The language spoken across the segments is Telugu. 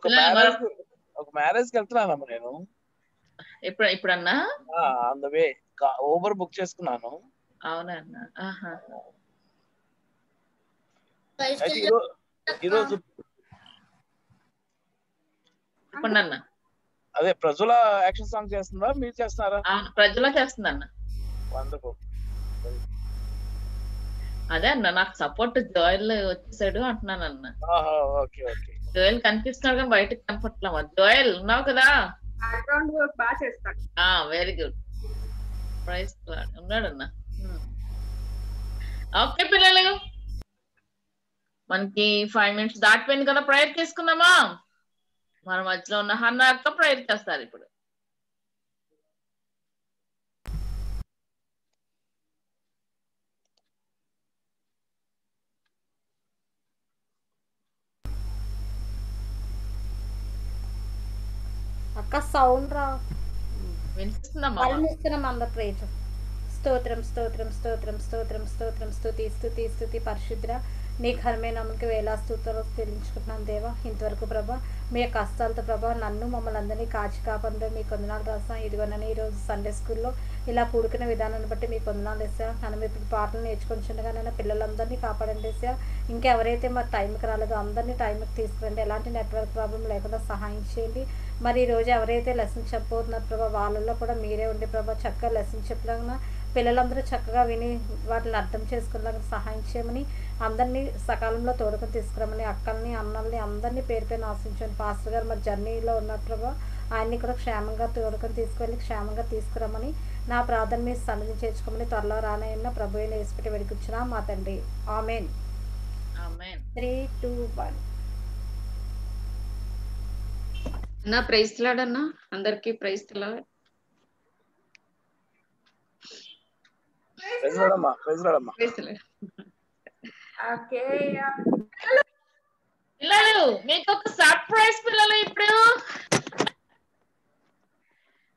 ఒక మ్యారేజ్ ఒక మ్యారేజ్కి వెళ్తున్నానమ్మా నేను. ఇప్పుడు ఇప్పుడన్నా? On the way Uber book చేసుకున్నాను. అవునా ఈరోజు చెప్పండి అన్న అదే ప్రజల యాక్షన్ సాంగ్ చేస్తున్నారా? మీరు చేస్తున్నారా? ఆ, ప్రజలో చేస్తుంది అన్న వండర్ఫుల్ అదే అన్న నాకు సపోర్ట్ జోయల్ వచ్చేసాడు అంటున్నాను అన్న ఓకే ఓకే. జోయల్ కనిపిస్తున్నాడు కానీ బయటకు కనపట్లేమా జోయల్ ఉన్నావు కదా? బ్యాక్గ్రౌండ్ వర్క్ బాగా చేస్తాడు ఆ వెరీ గుడ్ ప్రైస్ ఉన్నాడు అన్న ఓకే పిల్లలు. మనకి ఫైవ్ మినిట్స్ దాటిపోయింది కదా ప్రేయర్ చేసుకుందామా? మన మధ్యలో ఉన్న హన్న అక్క ప్రేయర్ చేస్తారు ఇప్పుడు. అక్క సౌండ్ రా. ప్రేజ్. స్తోత్రం స్తోత్రం స్తోత్రం స్తోత్రం స్తోత్రం స్తుతి స్తుతి స్తుతి పరిశుద్ర. నీ ఘనమైన నమ్మకి వేలా స్తోత్రాలు చెల్లించుకుంటున్నాను దేవా. ఇంతవరకు ప్రభా మీ యొక్క కష్టాలతో ప్రభా నన్ను మమ్మల్ని అందరినీ కాచి కాపంలో మీ కొందనాలు రాసాం ఇదిగో నన్ను ఈరోజు సండే స్కూల్లో ఇలా కూడుకునే విధానాన్ని బట్టి మీ కొందనాలు వేసా నన్ను ఇప్పుడు పాటలు నేర్చుకుంటుండగా నన్ను పిల్లలందరినీ కాపాడండి వేసా ఇంకెవరైతే మరి టైంకి రాలేదో అందరినీ టైంకి తీసుకురండి. ఎలాంటి నెట్వర్క్ ప్రాబ్లం లేకుండా సహాయం చేయండి. మరి ఈ రోజు ఎవరైతే లెసన్ చెప్పబోతున్నారు ప్రభా వాళ్ళల్లో కూడా మీరే ఉండి ప్రభా చక్కగా లెసన్ చెప్పలాగా పిల్లలందరూ చక్కగా విని వాటిని అర్థం చేసుకునేలాగా సహాయం చేయమని అందరినీ సకాలంలో తోడుకొని తీసుకురమని అక్కల్ని అన్నల్ని అందరినీ పేరు పేరు ఆశించండి పాస్టర్ గారు మరి జర్నీలో ప్రభా. ఆయన్ని కూడా క్షేమంగా తోడుకొని తీసుకెళ్ళి క్షేమంగా తీసుకురమని నా ప్రార్థన మీ సన్నిధి చేర్చుకోమని త్వరలో రానయ్యన్న ప్రభు అయిన వేసిపెట్టి వెడికించిన మా తండ్రి. Amen. Amen. Three two one. అన్నా ప్రైజ్ లాడన్నా అందరికి ప్రైజ్ లాడ్ ప్రైజ్ రాడమ్మా ప్రైజ్ రాడమ్మా ప్రైజ్ లాడ్ ఓకే. పిల్లలు మీకు ఒక సర్ప్రైజ్ పిల్లలు ఇప్పుడు.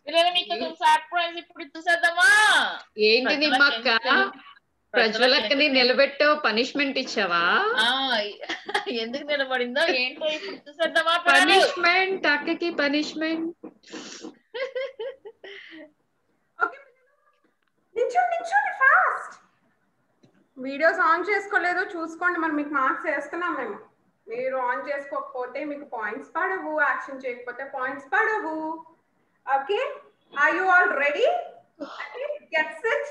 పిల్లలు మీకు ఒక సర్ప్రైజ్ ఇప్పుడు చూసేద్దామా? ఏంటి నిమ్మక్క ప్రజ్వలక్కని నిలబెట్టో పనిష్మెంట్ ఇచ్చావా? ఆ, ఎందుకు నిలబడిందో ఏంటో ఇప్పుడు చూసేద్దామా పిల్లలు పనిష్మెంట్ అక్కకి పనిష్మెంట్. ఫాస్ట్. వీడియోస్ ఆన్ చేసుకోలేదో చూసుకోండి మరి మీకు మార్క్స్ వేస్తున్నాం మేము. మీరు ఆన్ చేసుకోకపోతే మీకు పాయింట్స్ పడవు యాక్షన్ చేయకపోతే పాయింట్స్ పడవు. Okay are you all ready? Gets it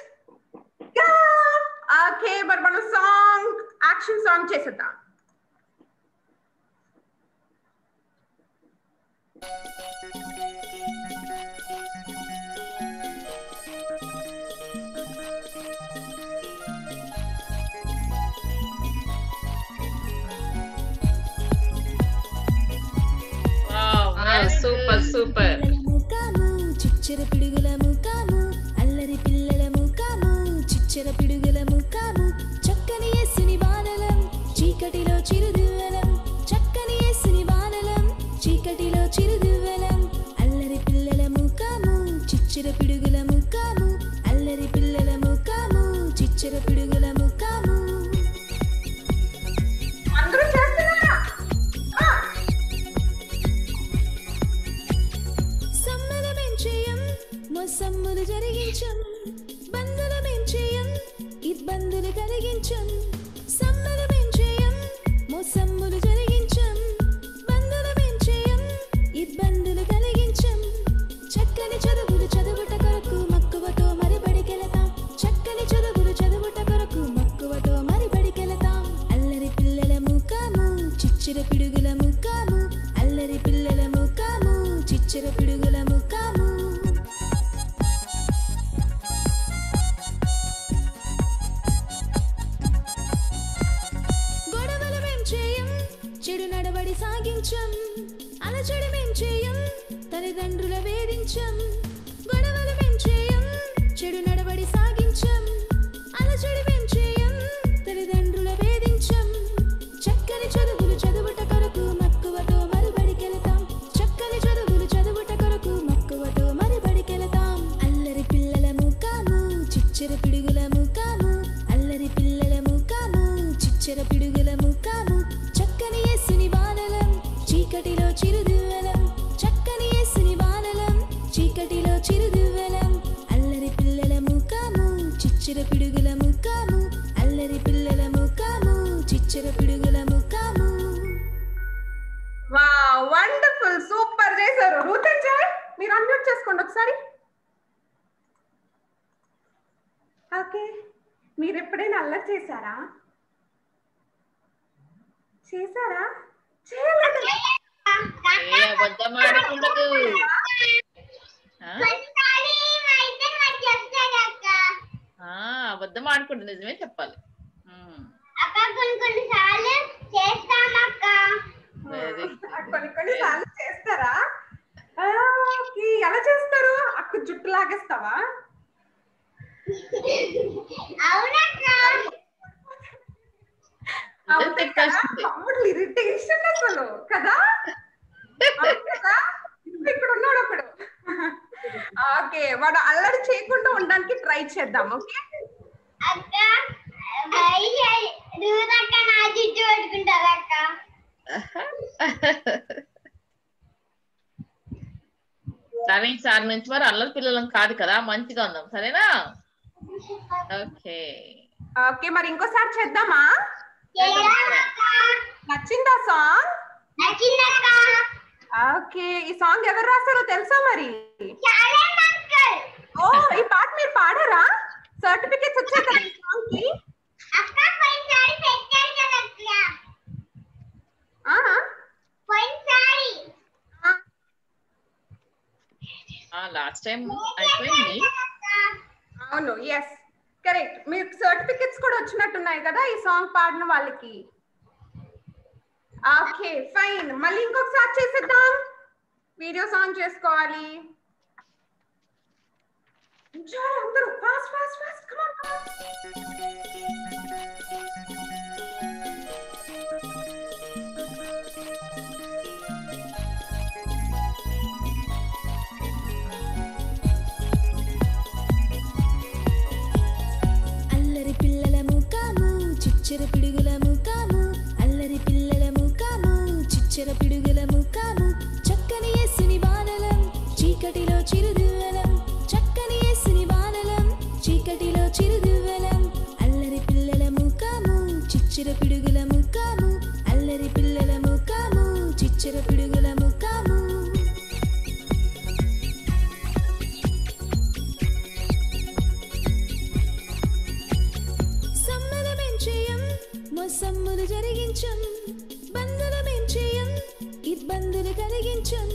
okay మరి మనం సాంగ్ యాక్షన్ సాంగ్ చేసేద్దాం. సూపర్ సూపర్ ముఖాము చిచ్చర పిడుగుల ముఖాము అల్లరి పిల్లల ముఖాము చిచ్చర పిడుగుల ముఖాము చీకటిలో చిరుదువలం చక్కని యేసుని వానలం చీకటిలో చిరుదువలం అల్లరి పిల్లల ముఖాము చిచ్చర పిడుగుల ముఖాము అల్లరి పిల్లల ముఖాము చిచ్చర పిడుగుల చేశారా? చేయలేదు. ఏ అబద్ధం ఆడకుండదు. ఆ? ఆ, అబద్ధం ఆడకూడదు. నిజమే చెప్పాలి. కొన్ని కొన్ని సార్లు చేస్తారా? ఎలా చేస్తారు? అక్క జుట్టు లాగేస్తావా అవుతే ఇరిటేషన్ అసలు కదా? అవును కదా? ఇక్కడ ఉన్నాడు ఒకడు ఓకే వాడు అల్లరి చేయకుండా ఉండడానికి ట్రై చేద్దాం ఓకే? సరే నుంచి మరి అల్లరి పిల్లలం కాదు కదా మంచిగా ఉందాం సరేనా? ఓకే. ఓకే మరి ఇంకోసారి చేద్దామా? నచ్చిందా సాంగ్? ఓకే ఈ సాంగ్ ఎవరు రాశారో తెలుసా మరి? ఓ ఈ పాట మీరు పాడారా? సర్టిఫికెట్స్ వచ్చాయి కదా ఈ సాంగ్కి ఆ? ఆ, లాస్ట్ టైం అయిపోయింది. అవును ఎస్ కరెక్ట్ మీకు సర్టిఫికెట్స్ కూడా వచ్చినట్టున్నాయి కదా ఈ సాంగ్ పాడిన వాళ్ళకి. ఓకే ఫైన్ మళ్ళీ ఇంకొకసారి చేసేద్దాం. వీడియోస్ ఆన్ చేసుకోవాలి. అందరూ. ఫాస్ట్ ఫాస్ట్ ఫాస్ట్ కమాన్ అల్లరి చిచ్చర పిడుగుల ముఖాము అల్లరి పిల్లల ముఖాము చిచ్చర పిడుగుల ముఖాము చక్కని యేసుని బాణలం చీకటిలో చిరుదువ్వెలం చక్కని యేసుని బాణలం చీకటిలో చిరుదువ్వెలం అల్లరి పిల్లల ముఖాము చిచ్చర పిడుగుల ముఖాము అల్లరి పిల్లల ముఖాము చిచ్చర పిడుగు జరిగించం బంధులమెంచేయం ఇబ్బందులు కలిగించం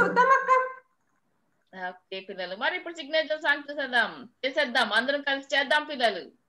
చూద్దాం అక్క? ఓకే పిల్లలు. మరి ఇప్పుడు సిగ్నేచర్ సాంగ్ చేసేద్దాం. చేసేద్దాం. అందరం కలిసి చేద్దాం పిల్లలు.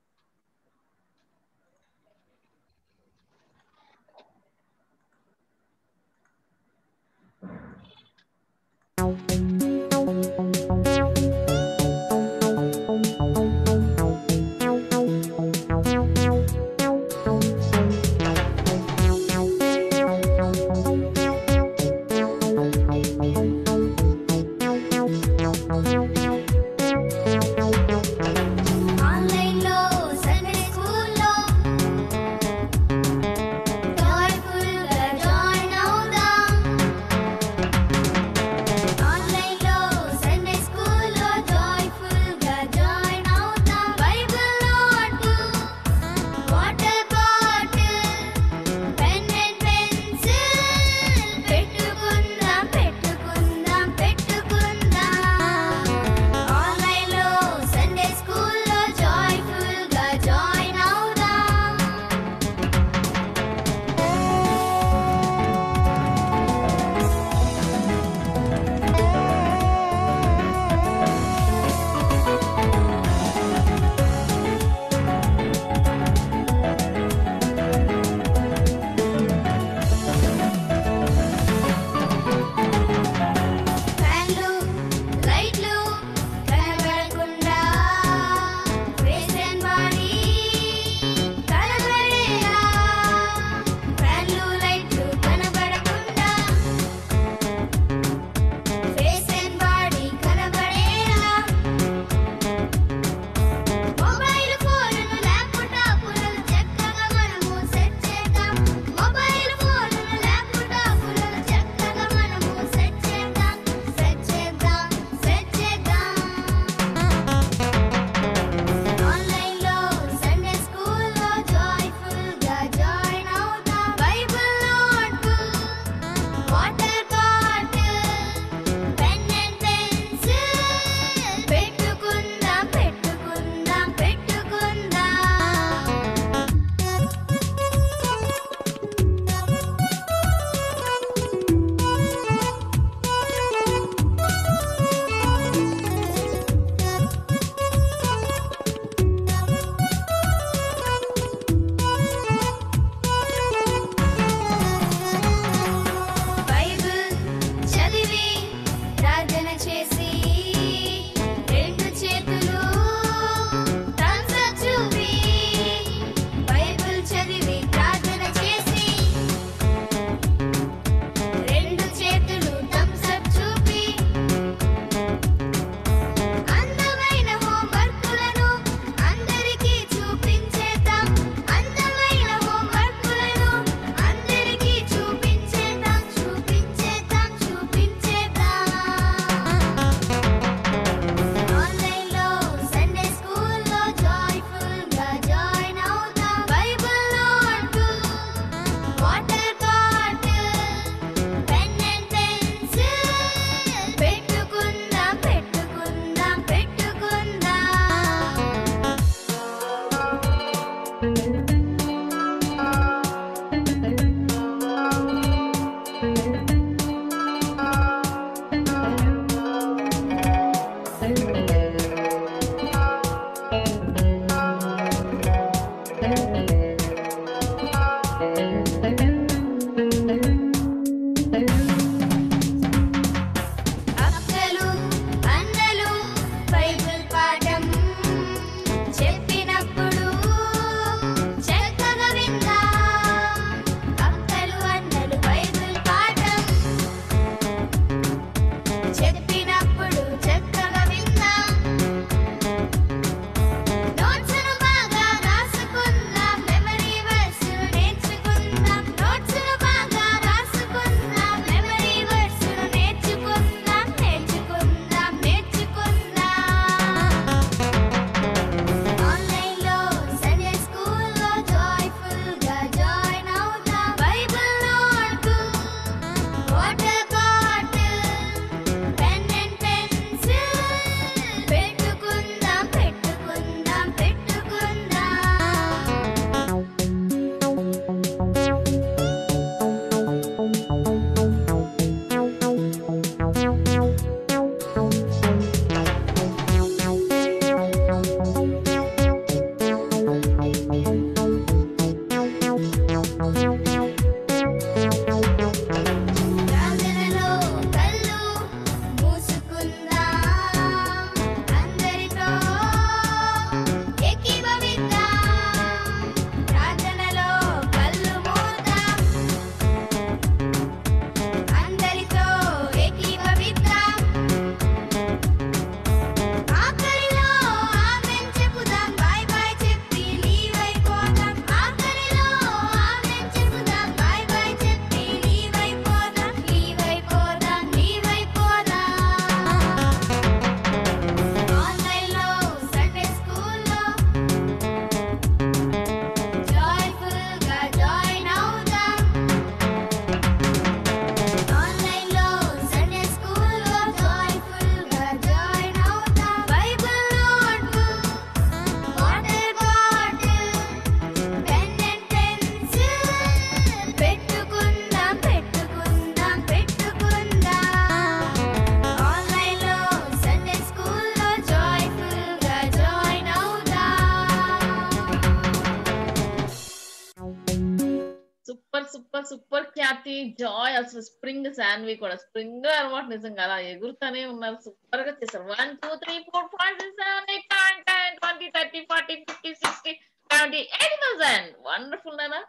జాయ్ అసలు స్ప్రింగ్ శాన్వి కూడా. స్ప్రింగ్ అనమాట నిజంగా అలా ఎగురుతానే ఉన్నారు. సూపర్గా చేశారు. One two three four five six seven eight nine ten twenty thirty forty fifty sixty seventy eight thousand wonderful నానా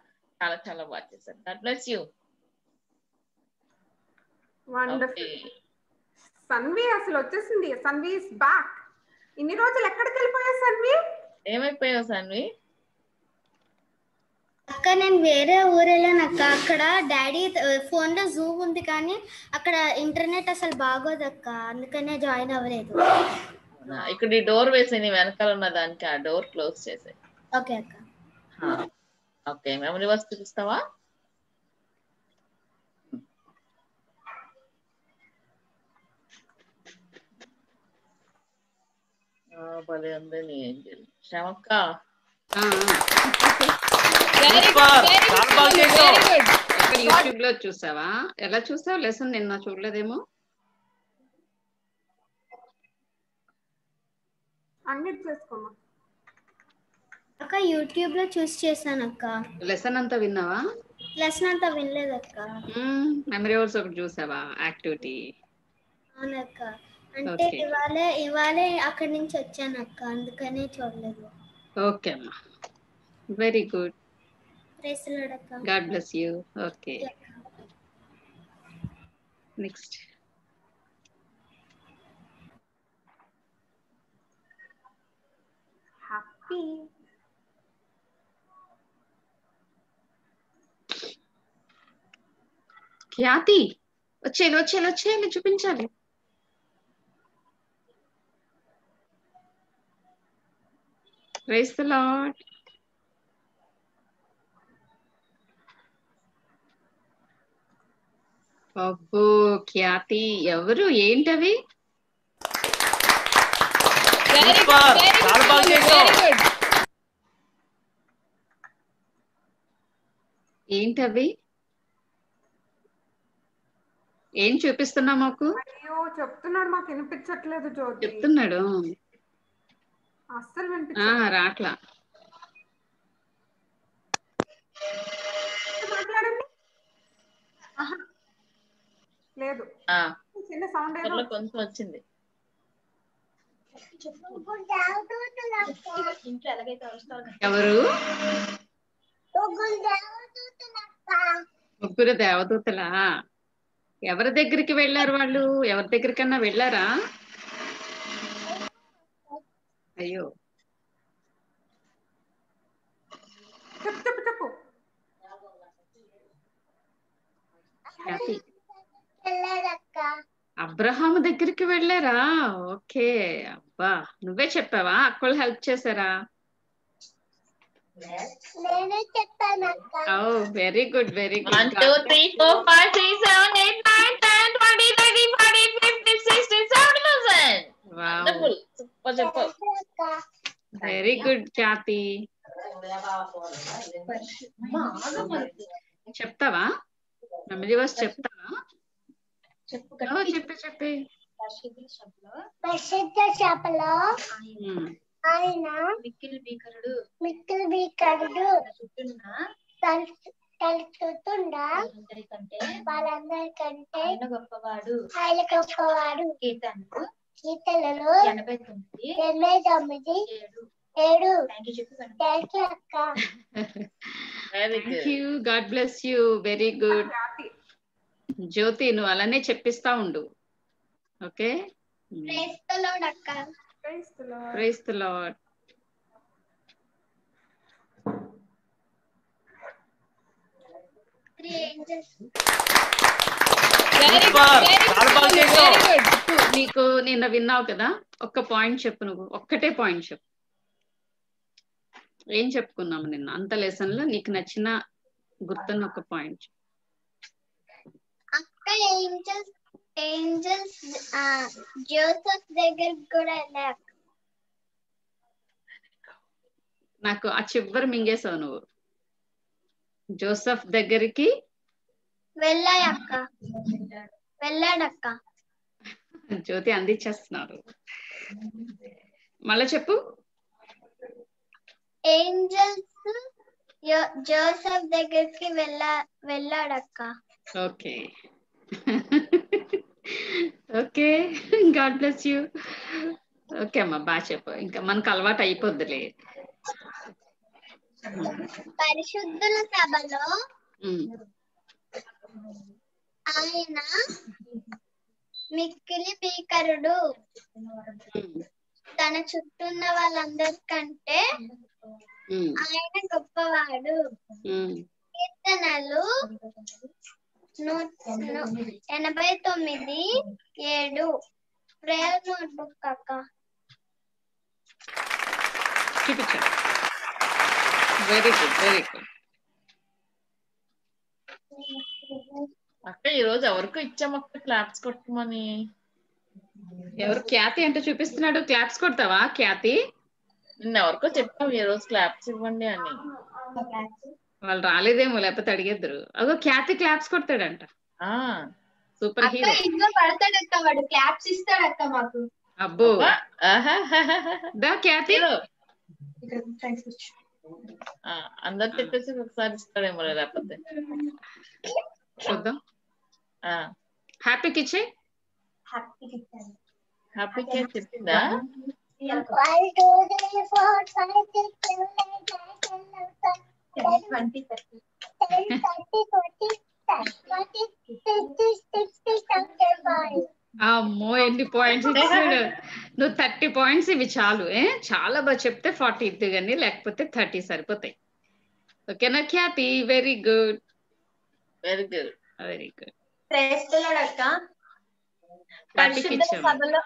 చాలా చాలా బాగా చేశారు. That bless you wonderful Sanvi అసలు వచ్చేసింది. సన్వి ఇస్ బ్యాక్ ఇన్ని రోజులు ఎక్కడికి వెళ్ళిపోయా సన్వి ఏమైపోయావు సాన్వి అక్క నేను వేరే ఊరు వెళ్ళాను అక్క. అక్కడ డాడీ ఫోన్లో జూమ్ ఉంది కానీ అక్కడ ఇంటర్నెట్ అసలు బాగోదు అక్క. అందుకనే జాయిన్ అవ్వలేదు. ఇక్కడ ఈ డోర్ వేసి నీ వెనకాల ఉన్న దానికి ఆ డోర్ క్లోజ్ చేసే ఓకే అక్క. ఓకే మెమరీ వర్స్ చూపిస్తావా ఆ, భలే ఉంది నీ ఏంజల్. యూట్యూబ్లో చూసావా? ఎలా చూసావు? లెసన్ నిన్న చూడలేదేమో? అన్నిటి చేసుకోమా? అక్క యూట్యూబ్లో చూసి చేశాను అక్క. లెసన్ అంతా విన్నావా? లెసన్ అంతా వినలేదు అక్క. మెమరీ వర్స్ ఒకటి చూసావా? యాక్టివిటీ అవునక్క అంటే. ఇవాళే ఇవాళే అక్కడి నుంచి వచ్చాను అక్క. అందుకనే చూడలేదు. ఓకే అమ్మా. Very good ప్రేసలాడక్క God bless you okay next Happy Khyathi వచ్చేయాలి వచ్చేయాలి వచ్చేయాలి చూపించాలి ప్రైస్ ద లాడ్ అబ్బో ఖ్యాతి. ఎవరు? ఏంటవి? ఏంటవి? ఏం చూపిస్తున్నా మాకు? అయ్యో చెప్తున్నాడు మాకు వినిపించట్లేదు చెప్తున్నాడు. అస్సలు రాట్లా. మాట్లాడండి. లేదు. ఆ, చిన్న సౌండ్ ఏదో కొంచెం వచ్చింది. ఎవరు? ముగ్గురు దేవదూతలా? ఎవరి దగ్గరికి వెళ్ళారు వాళ్ళు? ఎవరి దగ్గరికన్నా వెళ్ళారా? అయ్యో. చెప్పు చెప్పు చెప్పు. హ్యాపీ అబ్రహాము దగ్గరికి వెళ్ళారా? ఓకే అబ్బా నువ్వే చెప్పావా? అక్కలు హెల్ప్ చేశారా? నేనే చెప్పాను అక్క ఓ very good very one good two three four five six seven eight nine ten twenty thirty forty fifty sixty seven thousand wonderful super చెప్పు వెరీ గుడ్ ఖ్యాతి చెప్తావా? మెమరీ వర్స్ చెప్తావా ఓ, చెప్పు చెప్పి. ప్రసిద్ధ చేపలో. ఆయన. మిక్కిలి భీకరుడు మిక్కిలి బీకరుడు చుట్టూన్న తలుచుతుండా వాళ్ళందరికంటే ఆయన గొప్పవాడు. ఆయన గొప్పవాడు. కీర్తనలు గీతలలో ఎనభై తొమ్మిది ఎనభై తొమ్మిది ఏడు. థ్యాంక్ యూ అక్క. Very thank good you God bless you very good Jyothi నువ్వు అలానే చెప్పిస్తా ఉండు. ఓకే. ప్రైస్ నీకు నిన్న విన్నావు కదా? ఒక్క పాయింట్ చెప్పు నువ్వు. ఒక్కటే పాయింట్ చెప్పు. ఏం చెప్పుకున్నాము నిన్న? అంత లెసన్లో నీకు నచ్చిన గుర్తున్న ఒక పాయింట్ అక్క ఏంజల్స్ ఏంజల్స్ జోసఫ్ దగ్గరికి కూడా వెళ్ళా అక్క. నాకు ఆ చివరి మింగేసావు నువ్వు. జోసఫ్ దగ్గరికి వెళ్ళాయి అక్క వెళ్ళాడక్క. జ్యోతి అందించేస్తున్నారు. మళ్ళా చెప్పు. ఏంజల్స్ యో- జోసెఫ్ దగ్గరికి వెళ్ళా వెళ్ళాడక్క. Okay. Okay God bless you okay అమ్మా బాగా చెప్పు. ఇంకా మనకు అలవాటు అయిపోద్దిలే. పరిశుద్ధుల సభలో ఆయన మిక్కిలి భీకరుడు. తన చుట్టూన్న వాళ్ళందరికంటే ఆయన గొప్పవాడు. కీర్తనలు ఎనభై తొమ్మిది ఏడు. ప్రేయర్ నోట్బుక్ అక్క. చూపించండి వెరీ గుడ్ వెరీ గుడ్ అక్క ఈ రోజు ఎవరికో ఇచ్చామక్క క్లాప్స్ కొట్టమని. ఎవరు ఖ్యాతి అంటే చూపిస్తున్నాడు? క్లాప్స్ కొడతావా ఖ్యాతి? నిన్న ఎవరికో చెప్పాం ఈ రోజు క్లాప్స్ ఇవ్వండి అని. వాళ్ళు రాలేదేమో లేకపోతే అడిగేద్దరు. అదో ఖ్యాతి క్లాప్స్ కొడతాడంట. ఆ. Super hero. ఇంట్లో పడతాడక్క వాడు క్లాప్స్ ఇస్తాడక్క మాకు. అబ్బో. దా ఖ్యాతి అందరు చెప్పేసి ఒకసారి ఇస్తాడేమో లేకపోతే. చూద్దాం. హ్యాపీ గిఫ్ట్ హ్యాపీ కేక్ చెప్పిందా? ట్వంటీ థర్టీ అమ్మో ఎన్ని పాయింట్స్ ఇచ్చాడు? నువ్వు థర్టీ పాయింట్స్ ఇవి చాలు ఏ? చాలా బాగా చెప్తే ఫార్టీ ఇద్దు కానీ లేకపోతే థర్టీ సరిపోతాయి. ఓకేనా Khyathi very good very good very good ఇచ్చాము సభలో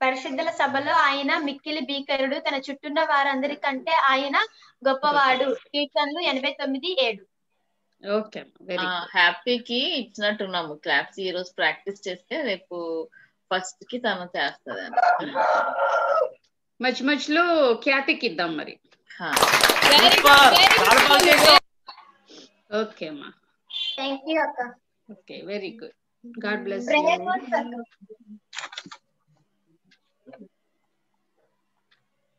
పరిశుద్ధుల సభలో ఆయన మిక్కిలి భీకరుడు. తన చుట్టూన్న వారందరికంటే ఆయన గొప్పవాడు. కీర్తనలు ఎనభై తొమ్మిది ఏడు. ఓకే హ్యాపీకి ఇచ్చినట్టున్నాము క్లాప్స్ ఈ రోజు ప్రాక్టీస్ చేస్తే రేపు ఫస్ట్కి తను చేస్తుంది మధ్య మధ్యలో ఖ్యాతికి ఇద్దాం మరి ఓకే అమ్మా. థ్యాంక్ యూ అక్క. Okay very good God bless prayer notes అక్క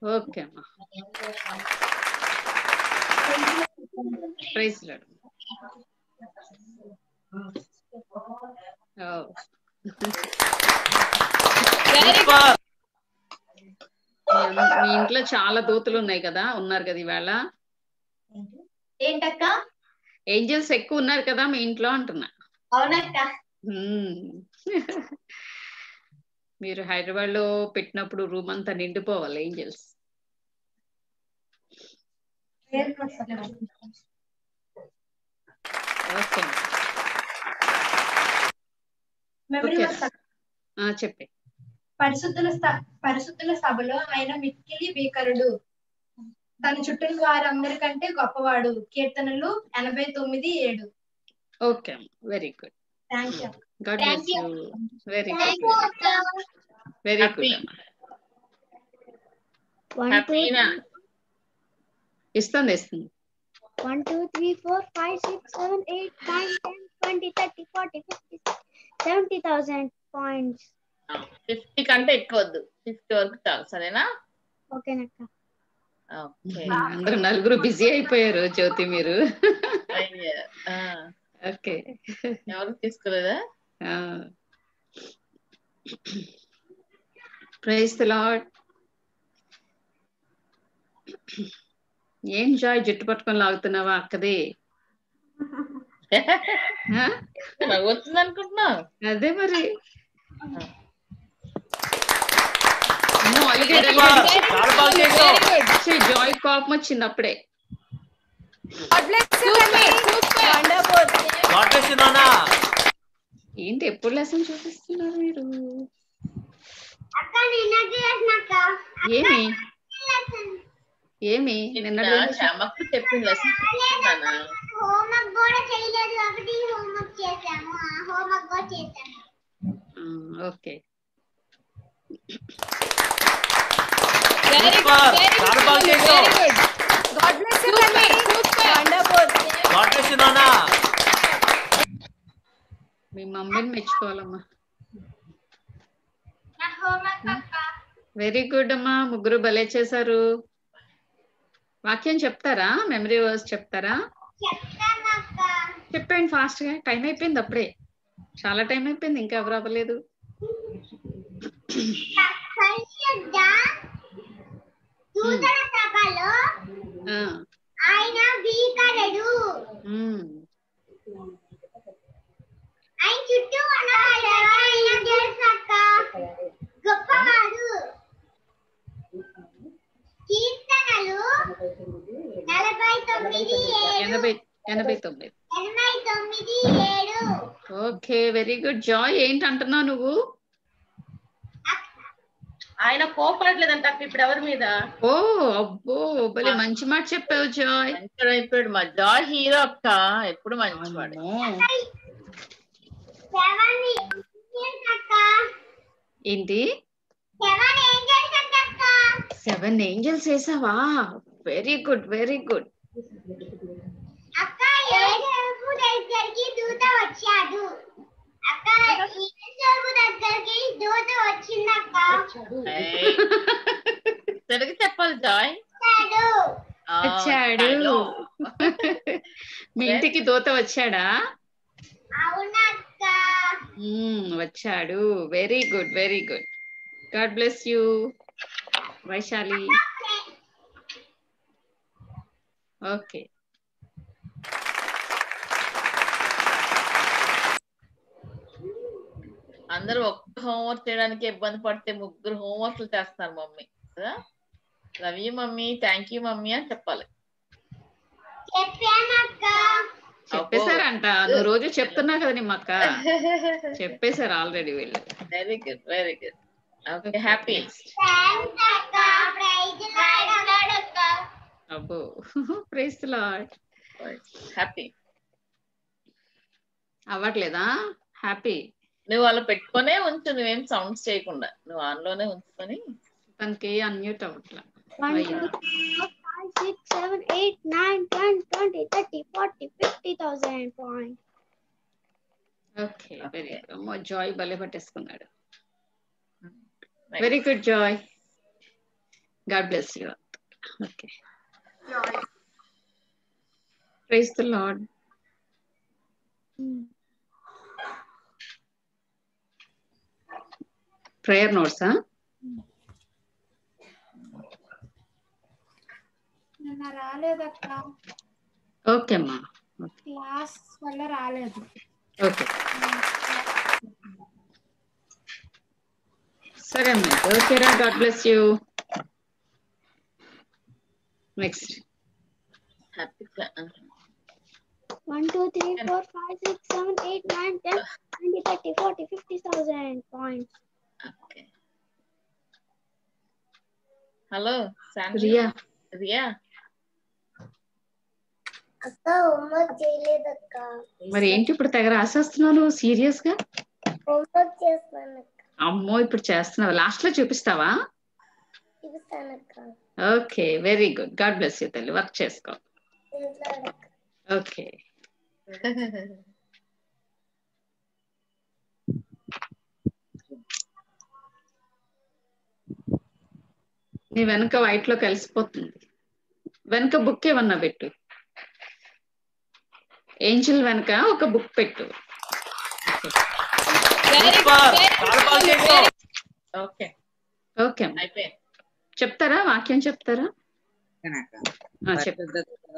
ఓకే అమ్మా. ప్రైజ్ మీ ఇంట్లో చాలా దూతలు ఉన్నాయి కదా ఉన్నారు కదా ఇవాళ? ఏంటక్క? ఏంజల్స్ ఎక్కువ ఉన్నారు కదా మీ ఇంట్లో అంటున్నా. అవునక్క. మీరు హైదరాబాద్లో పెట్టినప్పుడు రూమ్ అంతా నిండిపోవాలి ఏంజల్స్? చెప్పే. పరిశుద్ధుల పరిశుద్ధుల సభలో ఆయన మిక్కిలి భీకరుడు. తన చుట్టూ వారందరికంటే గొప్పవాడు. కీర్తనలు ఎనభై తొమ్మిది ఏడు. Okay. Very good. Thank you very thank good you అక్క very Happy. Good one two హ్యాపీనా ఇస్తుంది ఇస్తుంది one two three four five six seven eight nine ten twenty thirty forty fifty seventy thousand points fifty కంటే ఎక్కువ వద్దు. ఫిఫ్టీ వరకు చాలు. సరేనా? ఓకేనక్క ఓకే అందరూ నలుగురు బిజీ అయిపోయారు జ్యోతి మీరు. ఓకే ఎవరు తీసుకోలేదా? ప్రైజ్ ద లాడ్ ఏం జాయ్ జుట్టు పట్టుకొని లాగుతున్నావా అక్కది? వచ్చింది అనుకుంటున్నావు అదే మరి. జాయ్ కోపం వచ్చింది అప్పుడే ఏంటి ఎప్పుడు లెసన్ చూపిస్తున్నారు మీరు? ఏమి? ఏమి? నిన్న శ్యామకు లెసన్ చెప్తున్నానా హోంవర్క్ కూడా చేయలేదు కాబట్టి హోంవర్క్ చేసాము హోంవర్క్ కూడా చేసాము ఓకే. మీ మమ్మీని మెచ్చుకోవాలమ్మా. వెరీ గుడ్ అమ్మా ముగ్గురు భలే చేశారు. వాక్యం చెప్తారా? మెమరీ వర్స్ చెప్తారా? చెప్పండి ఫాస్ట్గా టైం అయిపోయింది అప్పుడే. చాలా టైం అయిపోయింది ఇంకా ఎవరు అవ్వలేదు. ఆయన భీకరుడు ఉమ్, ఆయన చుట్టూ ఉన్న వాళ్ళెవరో ఆయన తెలుసక్క గొప్పవాడు కీర్తనలు. నలభై తొమ్మిది ఎనభై ఎనభై తొమ్మిది. ఎనభై తొమ్మిది ఏడు. Okay very good. జాయ్ ఏంటంటున్నావు నువ్వు? ఆయన కోపడలేదంట ఇప్పుడు ఎవరి మీద? ఓ అబ్బో భలే మంచి మాట చెప్పావు జాయ్. అయిపోయాడు. మా జాయ్ హీరో అక్క. ఎప్పుడు మంచివాడు అమ్మో. సెవెన్ ఏంజల్స్ అక్క ఏంటి? సెవెన్ ఏంజల్స్ అక్క సెవెన్ ఏంజల్స్ వేసావా very good very good Telugu చెప్పాలి జాయ్. వచ్చాడు. మీ ఇంటికి దోత వచ్చాడా? మ్మ్, వచ్చాడు very good very good God bless you Vaishali okay అందరూ ఒక్క హోంవర్క్ చేయడానికి ఇబ్బంది పడితే ముగ్గురు హోంవర్క్లు చేస్తున్నారు మమ్మీ. కదా? Love you mummy. Thank you mummy అని చెప్పాలి. చెప్పానక్క చెప్పేశారంట. నువ్వు రోజు చెప్తున్నా కదా నిమ్మక్క. చెప్పేశారు ఆల్రెడీ వీళ్ళు. Very good very good okay Happy అక్క ప్రైజ్ అక్క అబ్బో లాడ్ హ్యాపీ అవ్వట్లేదా? హ్యాపీ నువ్వు అలా పెట్టుకొనే ఉంచు నువ్వేం సౌండ్స్ చేయకుండా. నువ్వు ఆన్లోనే ఉంచుకొని. తనకి అన్మ్యూట్ అవ్వట్లా. One, అయ్యా. two, three, four, five, six, seven, eight, nine, ten, twenty, thirty, forty, fifty thousand points. Okay very good అమ్మో జాయ్ భలే పట్టేసుకున్నాడు Nice. Very good Joy God bless you okay praise నిన్న రాలేదు అక్క ఓకే అమ్మా క్లాస్ వల్ల రాలేదు ఓకే సరే అమ్మా ఓకే రా God bless you next Happy One, two, three, four, five, six, seven, eight, nine, ten, twenty, thirty, forty, fifty thousand points. Okay. Hello, Sandra. Ria. Ria. అక్క హోంవర్క్ చేయలేదక్క. మరి ఏంటి ఇప్పుడు తెగ రాసేస్తున్నావు సీరియస్గా? హోంవర్క్ చేస్తాను అమ్మో ఇప్పుడు చేస్తున్నావు? లాస్ట్లో చూపిస్తావా? Okay very good God bless you తల్లి. వర్క్ చేసుకో. ఓకే. నీ వెనక వైట్లో కలిసిపోతుంది. వెనక బుక్ ఏమన్నా పెట్టు. ఏంజిల్ వెనక ఒక బుక్ పెట్టు. ఓకే. ఓకే చెప్తారా? వాక్యం చెప్తారా?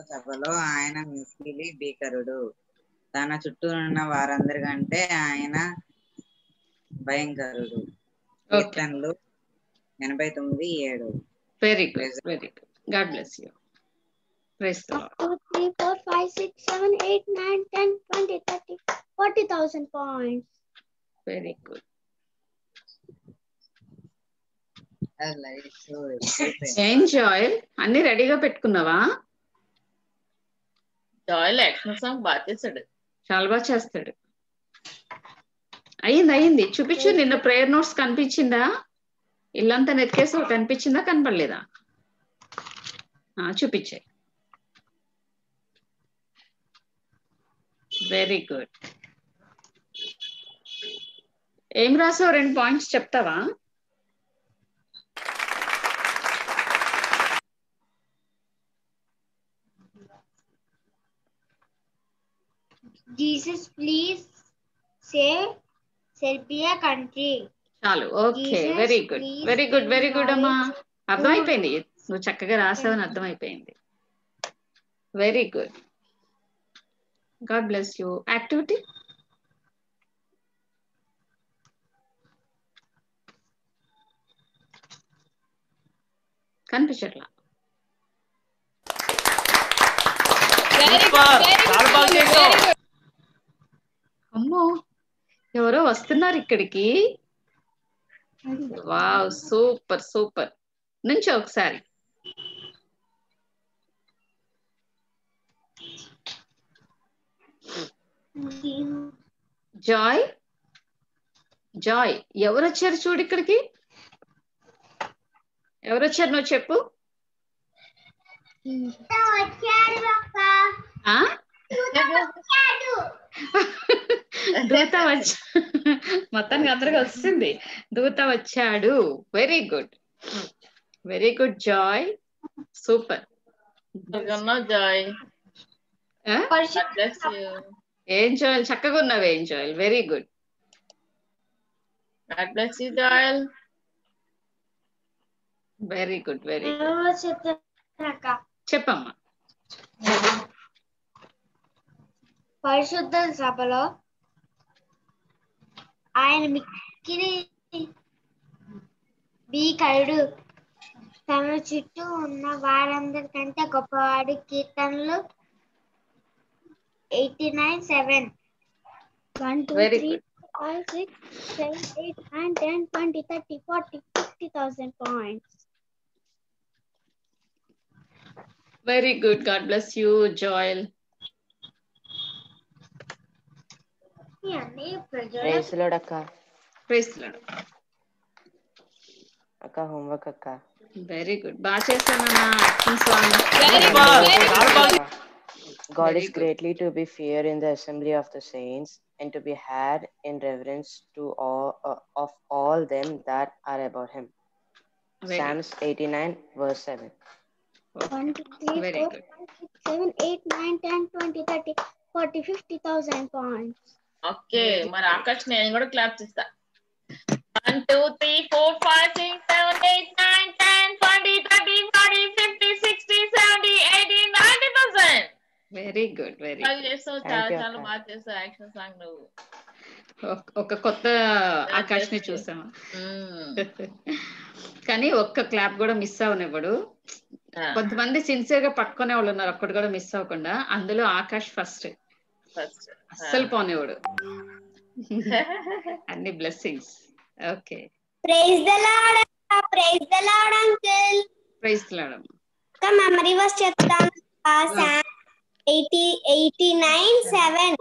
సభలో ఆయన మిక్కిలి భీకరుడు. తన చుట్టూ ఉన్న వారందరికంటే ఆయన భయంకరుడు. ఓకే. కీర్తనలు ఎనభై తొమ్మిది ఏడు. Very good very good God bless you praise seven, eight, nine, ten, twenty, thirty, forty thousand points. Very good ఏం జాయల్ అన్ని రెడీగా పెట్టుకున్నావా? జాయిల్ యాక్షన్ సాంగ్ బాగా చేశాడు చాలా బాగా చేస్తాడు. అయింది అయింది చూపించు నిన్న ప్రేయర్ నోట్స్ కనిపించిందా? ఇల్లంతా ఒకటి కనిపించిందా కనపడలేదా? ఆ, వెరీ గుడ్ ఏం రాసావు? రెండు పాయింట్స్ చెప్తావా? Jesus, please save Serbia country. చాలు. Okay very good very good very good అమ్మా. అర్థమైపోయింది. నువ్వు చక్కగా రాసావని అర్థమైపోయింది. Very good God bless you activity కనిపించట్లా. Super చాలా బాగా చేసావు. అమ్మో ఎవరో వస్తున్నారు ఇక్కడికి. వావ్ సూపర్ సూపర్ నుంచి ఒకసారి. జాయ్. జాయ్. ఎవరు వచ్చారు చూడు ఇక్కడికి? ఎవరు వచ్చారు నువ్వు చెప్పు. దూత వచ్చా మొత్తానికి అందరికి వస్తుంది. దూత వచ్చాడు. Very good very good Joy. Super Joy. ఏం జాయల్ చక్కగా ఉన్నావు ఏం జాయల్ very good. Very good very చెప్పమ్మా. పరిశుద్ధ సభలో ఆయన మిక్కిలి భీకరుడు తన చుట్టూ ఉన్న వారందరికంటే గొప్పవాడు కీర్తనలు 89, points. Very good. God bless you, Joel. Praise the Lord, Akka. Praise the Lord. Akka, homework, Akka. Very good. Bache Sanana, Very good. God Very is good. greatly to be feared in the assembly of the saints, and to be had in reverence to all uh, of all them that are about him. Very Psalms 89, verse 7. One, two, three, Very four, good. five, six, seven, eight, nine, ten, twenty, thirty, forty, fifty thousand points. Okay మరి ఆకాష్ నేను కూడా క్లాప్ చేస్తా one two three four five six seven eight nine ten twenty thirty forty fifty very good very బాగా చేస్తావు చాలా చాలా. బాగా చేస్తావు యాక్షన్ సాంగ్ నువ్వు. ఒక కొత్త ఆకాష్ని చూసాము. కానీ ఒక్క క్లాప్ కూడా మిస్ అవనివ్వడు. కొంతమంది సిన్సియర్గా పట్టుకునే వాళ్ళు ఉన్నారు ఒక్కటి కూడా మిస్ అవ్వకుండా. అందులో ఆకాష్ ఫస్ట్. అస్సలు పోనివాడు అన్ని blessings. Okay. Lord, Akka. praise the Lord, uncle. Praise లాడమ్ ఇంకా memory eighty eighty nine seven.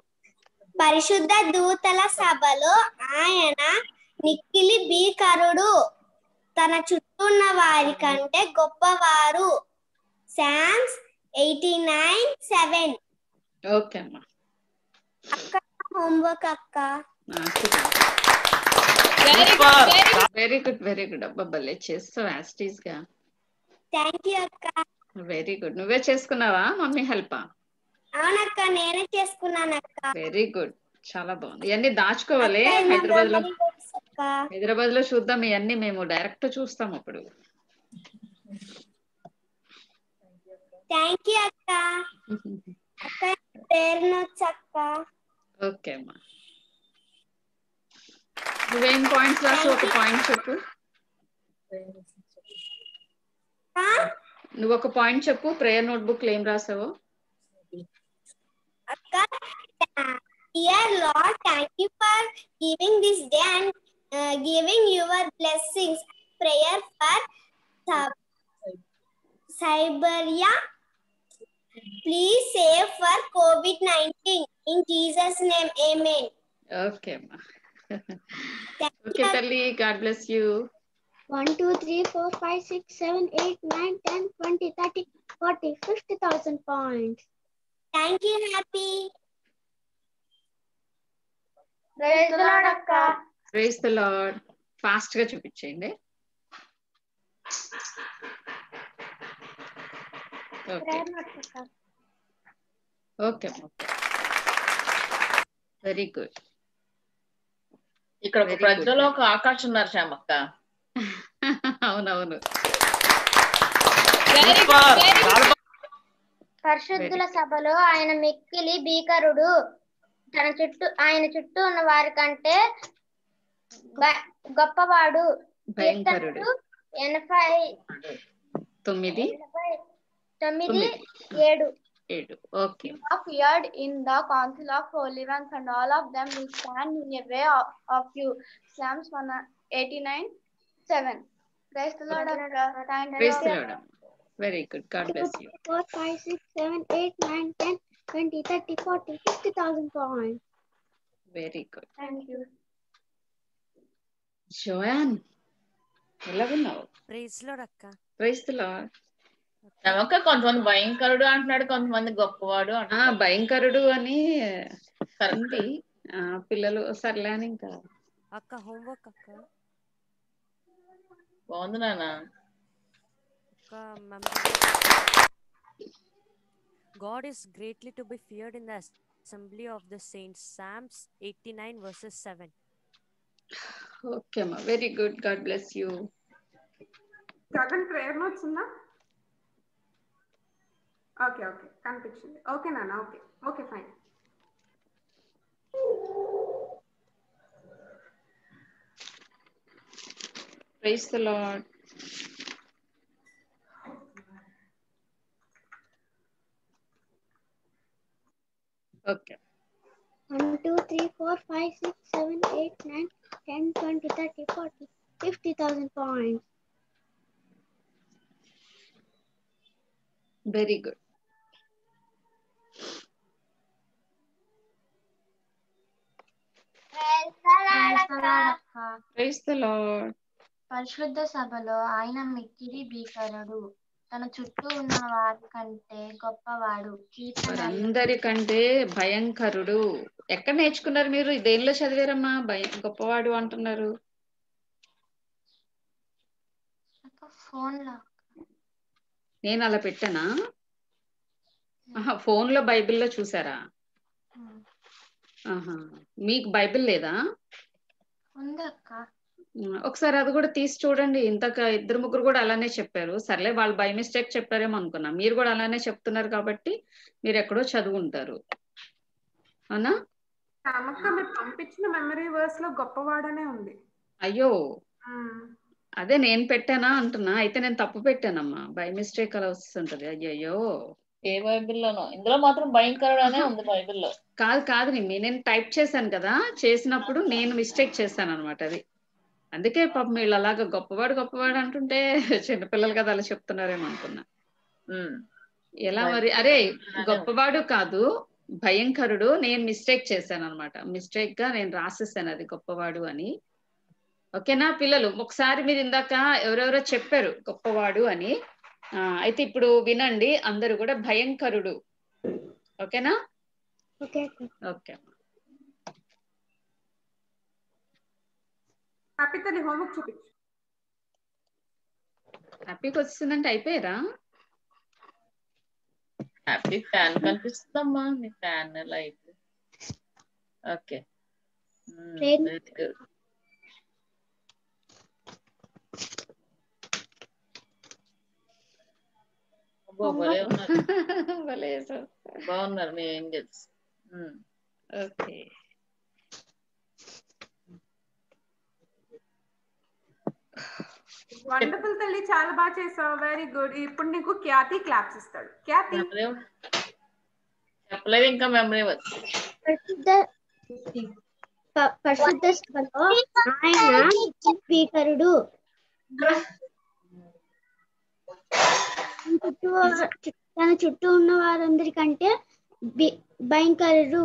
పరిశుద్ధ దూతల సభలో ఆయన నిక్కిలి భీకరుడు. తన చుట్టూ ఉన్న వారి కంటే గొప్పవారు. Psalms eighty nine seven. Okay అమ్మా. అక్క హోంవర్క్ అక్క. వెరీ గుడ్ వెరీ గుడ్ అబ్బా భలే చేస్తావు యాస్టీస్గా. థ్యాంక్ యూ అక్క. వెరీ గుడ్ నువ్వే చేసుకున్నావా? మమ్మీ హెల్పా? అవునక్క నేనే చేసుకున్నాను అక్క వెరీ గుడ్. చాలా బాగుంది. ఇవన్నీ దాచుకోవాలి హైదరాబాద్లో హైదరాబాద్లో చూద్దాం ఇవన్నీ మేము డైరెక్ట్ చూస్తాం అప్పుడు. థ్యాంక్ యూ అక్క. అక్క పేరు అక్క ఓకే అమ్మా. నువ్వేం పాయింట్స్ రాసి ఒక పాయింట్ చెప్పు? నువ్వు ఒక పాయింట్ చెప్పు. ప్రేయర్ నోట్బుక్ ఏం రాసావో? Dear Lord, thank you for giving this day and uh, giving your blessings. Prayer for Siberia. Please save for COVID-19. In Jesus' name, amen. Okay, ma. okay, Tali, God bless you. 1, 2, 3, 4, 5, 6, 7, 8, 9, 10, 20, 30, 40, 50,000 points. Thank you happy. Praise the lord akka praise the Lord ఫాస్ట్గా చూపించేయండి. ఓకే వెరీ గుడ్ ఇక్కడ ఒక Very good. ప్రజలో ఒక ఆకాశ్ ఉన్నారు శ్యామక్క అవునవును. పరిశుద్ధుల సభలో ఆయన మిక్కిలి భీకరుడు తన చుట్టూ ఆయన చుట్టూ ఉన్న వారి కంటే గొప్పవాడు ఎనభై తొమ్మిది. తొమ్మిది ఏడు. క్రైస్తలో very good God bless you 4, 5, 6, 7, 8, 9, 10, 20, 30, 40, 50,000 points. Very good Thank you. జోయాన్ ఎలాగున్నావు ప్రైజ్లో అక్క. ప్రైజ్ ది లార్డ్ శ్యామక్క కొంతమంది భయంకరుడు అంటున్నాడు కొంతమంది గొప్పవాడు భయంకరుడు అని కరెక్ట్ పిల్లలు సర్లే అని ఇంకా. అక్క హోంవర్క్ అక్క. బాగుంది అక్క God is greatly to be feared in the assembly of the saints. Psalms 89, verses 7. Okay, ma. Very good. God bless you. Gagan prayer notes unna? Okay, okay. Conviction. Okay, Nana. Okay. Okay, fine. Praise the Lord. Lord okay 1, 2, 3, 4, 5, 6, 7, 8, 9, 10, 20, 30, 40, 50,000 points. Very good praise the Lord పరిశుద్ధ సభలో ఆయన మిక్కిలి భీకరుడు. తన చుట్టూ ఉన్న వారి కంటే గొప్పవాడు. వారందరికంటే భయంకరుడు. ఎక్కడ నేర్చుకున్నారు మీరు? దేనిలో చదివారమ్మా? భయం గొప్పవాడు అంటున్నారు. ఫోన్లో నేను అలా పెట్టానా? ఫోన్లో బైబిల్లో చూసారా? ఆహా మీకు బైబిల్ లేదా? ఉందక్క. ఒకసారి అది కూడా తీసి చూడండి. ఇంతక ఇద్దరు ముగ్గురు కూడా అలానే చెప్పారు. సర్లే వాళ్ళు బై మిస్టేక్ చెప్పారేమో అనుకున్నా. మీరు కూడా అలానే చెప్తున్నారు కాబట్టి మీరు ఎక్కడో చదువుంటారు అవునా? పంపించిన మెమరీ వర్స్లో గొప్పవాడనే ఉంది. అయ్యో. అదే నేను పెట్టానా అంటున్నా. అయితే నేను తప్పు పెట్టానమ్మా. బై మిస్టేక్ అలా వస్తుంటది. అయ్యయ్యో! ఏ బైబిల్లోనో. ఇందులో మాత్రం భయంకరుడు అనే ఉంది బైబిల్లో. కాదు కాదు నేను టైప్ చేశాను కదా. చేసినప్పుడు నేను మిస్టేక్ చేశాను అనమాట అది. అందుకే పాపం వీళ్ళు అలాగా గొప్పవాడు గొప్పవాడు అంటుంటే చిన్నపిల్లలు కదా అలా చెప్తున్నారేమో అనుకున్నా. ఎలా మరి? అరే గొప్పవాడు కాదు భయంకరుడు. నేను మిస్టేక్ చేశాను అనమాట మిస్టేక్గా నేను రాసేసాను అది గొప్పవాడు అని. ఓకేనా పిల్లలు? ఒకసారి మీరు ఇందాక ఎవరెవరో చెప్పారు గొప్పవాడు అని. ఆ, అయితే ఇప్పుడు వినండి. అందరూ కూడా భయంకరుడు. ఓకేనా? ఓకే ఓకే హ్యాపీ తల్లి హోంవర్క్ చూపించు హ్యాపీగా వచ్చిందంటే అయిపోయారా? హ్యాపీ ఫ్యాన్ కనిపిస్తుందమ్మా నీ ఫ్యాన్ లైట్ ఓకే. చేశావు. బాగున్నారు మీ ఏంజల్స్. ఓకే. వండర్ఫుల్ తల్లి చాలా బాగా చేసావు. వెరీ గుడ్ ఇప్పుడు నీకు ఖ్యాతి క్లాప్స్ ఇస్తాడు. ఖ్యాతి చెప్పలేదు ఇంకా మెమరీ పరిశుద్ధ ప- పరిశుద్ధ సభలో ఆయన స్పీకరుడు తన చుట్టూ తన చుట్టూ ఉన్న వారందరికంటే భయంకరుడు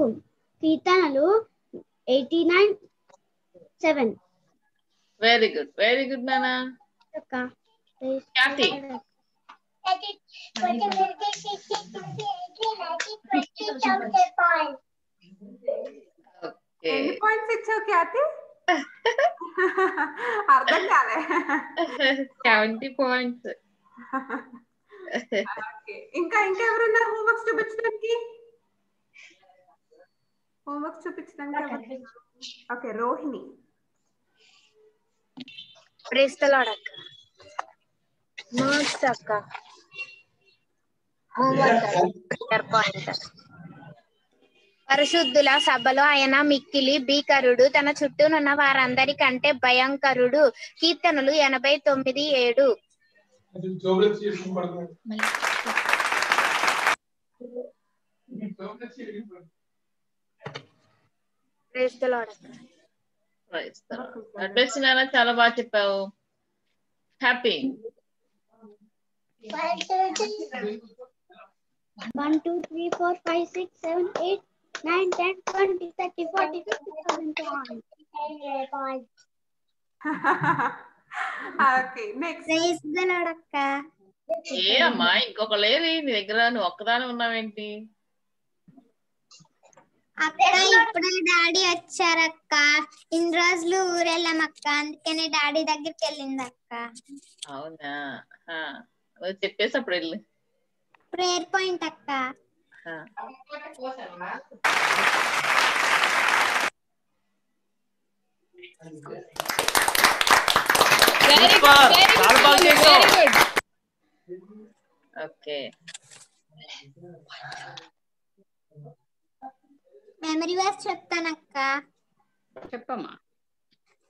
కీర్తనలు eighty nine seven. Very good very good నానా ఖ్యాతి ఎన్ని పాయింట్స్ ఇచ్చావు ఖ్యాతి అర్థం కాలే సెవెంటీ పాయింట్స్ Okay. ఇంకా ఇంకా ఎవరున్నారు హోంవర్క్స్ చూపించడానికి హోంవర్క్ చూపించడానికి ఓకే రోహిణి ప్రేస్తలాడు అక్క నోట్స్ అక్క పరిశుద్ధుల సభలో ఆయన మిక్కిలి భీకరుడు తన చుట్టూనున్న వారందరికంటే భయంకరుడు. కీర్తనలు ఎనభై తొమ్మిది ఏడు. అడ్రస్ నాన్న చాలా బాగా చెప్పావు. Happy one two three four five six seven eight nine ten twenty thirty forty ఇంకొక లేదు మీ దగ్గర నువ్వు ఒక్కదాని ఉన్నావేంటి? అక్క ఇప్పుడే డాడీ వచ్చారక్క. ఇన్ని రోజులు ఊరెళ్ళాం అక్క అందుకనే డాడీ దగ్గరికి వెళ్ళింది అక్క అవునా చెప్పేసి అప్పుడు వెళ్ళు. ప్రేయర్ పాయింట్ అక్క. ఓకే. మెమరీ వర్స్ చెప్తానక్క. చెప్పమ్మా.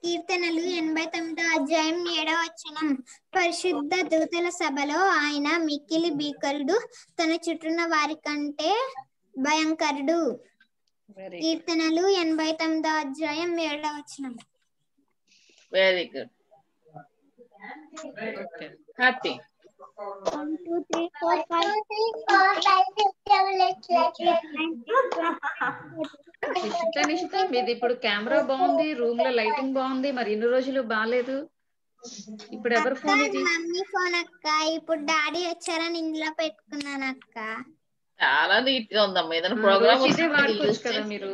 కీర్తనలు ఎనభై తొమ్మిదో అధ్యాయం ఏడవ వచనం. పరిశుద్ధ దూతల సభలో ఆయన మిక్కిలి భీకరుడు తన చుట్టూన్న వారి కంటే భయంకరుడు. కీర్తనలు ఎనభై తొమ్మిదో అధ్యాయం ఏడవ వచనం. వెరీ గుడ్ నిషిత నిషిత మీది ఇప్పుడు కెమెరా బాగుంది రూమ్లో లైటింగ్ బాగుంది మరి ఇన్ని రోజులు బాగాలేదు ఇప్పుడు ఎవరి ఫోన్ ఇది? మమ్మీ ఫోన్ అక్క. ఇప్పుడు డాడీ వచ్చారని ఇందులో పెట్టుకున్నాను అక్క. చాలా నీట్గా ఉందమ్మా. ఏదైనా ప్రోగ్రామ్ ఇదే వాడుకోవచ్చు కదా మీరు.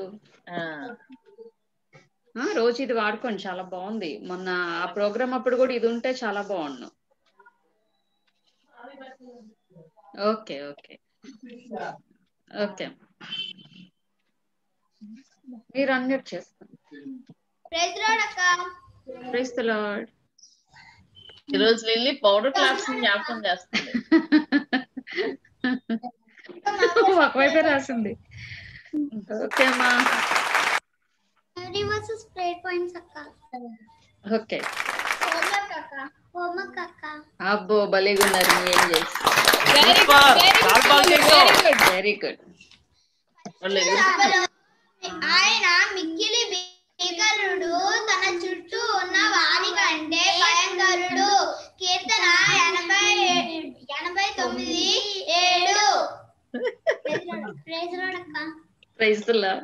ఆ, ఆ, రోజు ఇది వాడుకోండి. చాలా బాగుంది. మొన్న ఆ ప్రోగ్రామ్ అప్పుడు కూడా ఇది ఉంటే చాలా బాగుండు. ఓకే ఓకే ఓకే మీరు అన్మ్యూట్ చేస్తాను ప్రైజ్ రాడ్ అక్క. ప్రైస్ ద లార్డ్ ఈ రోజు లిల్లీ పౌడర్ క్లాప్స్ జ్ఞాపకం చేస్తుంది. ఒకవైపే రాసింది. ఓకే అమ్మా. మెమరీ వర్సెస్ ప్రేయర్ పాయింట్స్ అక్క. ఓకే. అక్క అక్క అబ్బో మీ ఏం చేసి Super. చాలా బాగా చేసావు. వెరీ గుడ్ ఆయన మిక్కిలి భీకరుడు తన చుట్టూ ఉన్న వారి కంటే భయంకరుడు. కీర్తన ఎనభై ఎనభై తొమ్మిది ఏడు. Praise Lord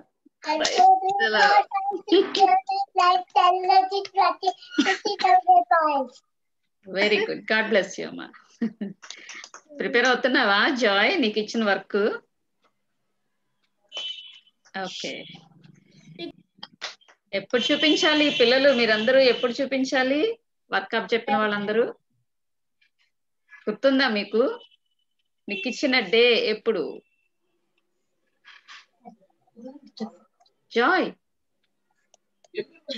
very good God bless you అమ్మా ప్రిపేర్ అవుతున్నావా? జాయ్ నీకు ఇచ్చిన వర్క్ ఓకే ఎప్పుడు చూపించాలి? పిల్లలు మీరందరూ ఎప్పుడు చూపించాలి? వర్క్ అప్ చెప్పిన వాళ్ళందరూ? గుర్తుందా మీకు? మీకు ఇచ్చిన డే ఎప్పుడు? జాయ్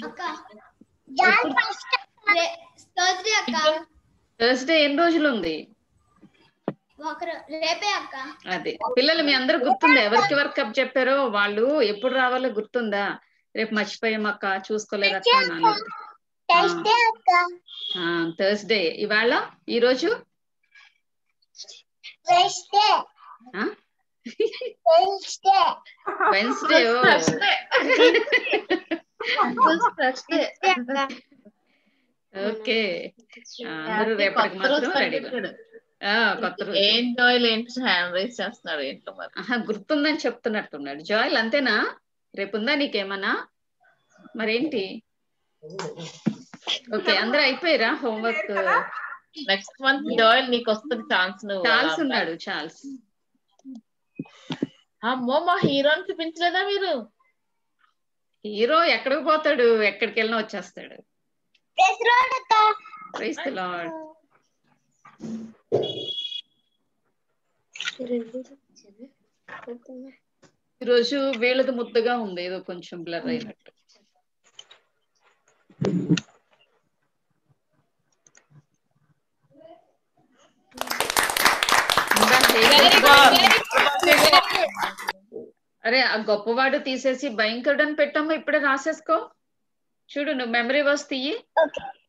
అక్క. థర్స్డే అక్క. థర్స్డే ఎన్ని రోజులు ఉంది? ఒక రేపే అక్క. అదే. పిల్లలు మీ అందరూ గుర్తుందా? ఎవరికి వర్క్ అప్ చెప్పారో వాళ్ళు ఎప్పుడు రావాలో గుర్తుందా? రేపు మర్చిపోయాం అక్క థర్స్డే అక్క థర్స్డే ఇవాళ? ఈ రోజు వెన్స్డే? వెన్స్డే ఓకే అందరూ రేపటికి మాత్రం రెడీగా కొత్త ఏం ఏంటి హ్యాండ్ రైస్ చేస్తున్నాడు ఏంటో మరి? గుర్తుందని చెప్తున్నట్టున్నాడు. జాయిల్ అంతేనా? రేపు ఉందా నీకేమన్నా? మరేంటి? ఓకే అందరూ అయిపోయారా? హోంవర్క్ నెక్స్ట్ మంత్ జాయిల్ నీకు వస్తుంది ఛాన్స్ నువ్వు అలా ఉన్నాడు చార్ల్స్ అమ్మో మా హీరోని చూపించలేదా మీరు? హీరో ఎక్కడికి పోతాడు? ఎక్కడికి వెళ్ళినా వచ్చేస్తాడు ఈరోజు వీళ్ళది ముద్దగా ఉంది. ఏదో కొంచెం బ్లర్ అయినట్టు ఇందా హేమ అరే ఆ గొప్పవాడు తీసేసి భయంకరుడు అని పెట్టమ్మా ఇప్పుడే రాసేసుకో. చూడు నువ్వు మెమరీ వర్స్ తీయి.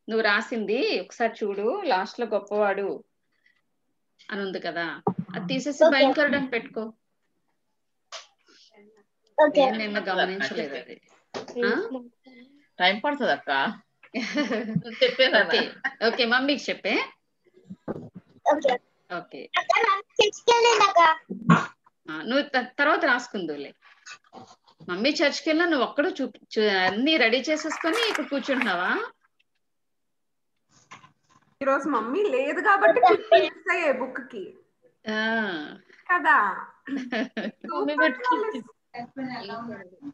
నువ్వు రాసింది ఒకసారి చూడు లాస్ట్లో గొప్పవాడు అని ఉంది కదా. అది తీసేసి భయంకరుడు అని పెట్టుకో. నేను నిన్న గమనించలేదు అది? టైం పడుతుంది అక్క. చెప్పేదా ఓకే ఓకే మమ్మీకి చెప్పే. ఓకే. ఆ, నువ్వు తర్వాత రాసుకుందులే. మమ్మీ చర్చ్కి వెళ్ళినా నువ్వు ఒక్కడు చూ చూ- అన్ని రెడీ చేసేసుకొని ఇక్కడ కూర్చుంటున్నావా? ఈరోజు మమ్మీ లేదు కాబట్టి బుక్కి కదా?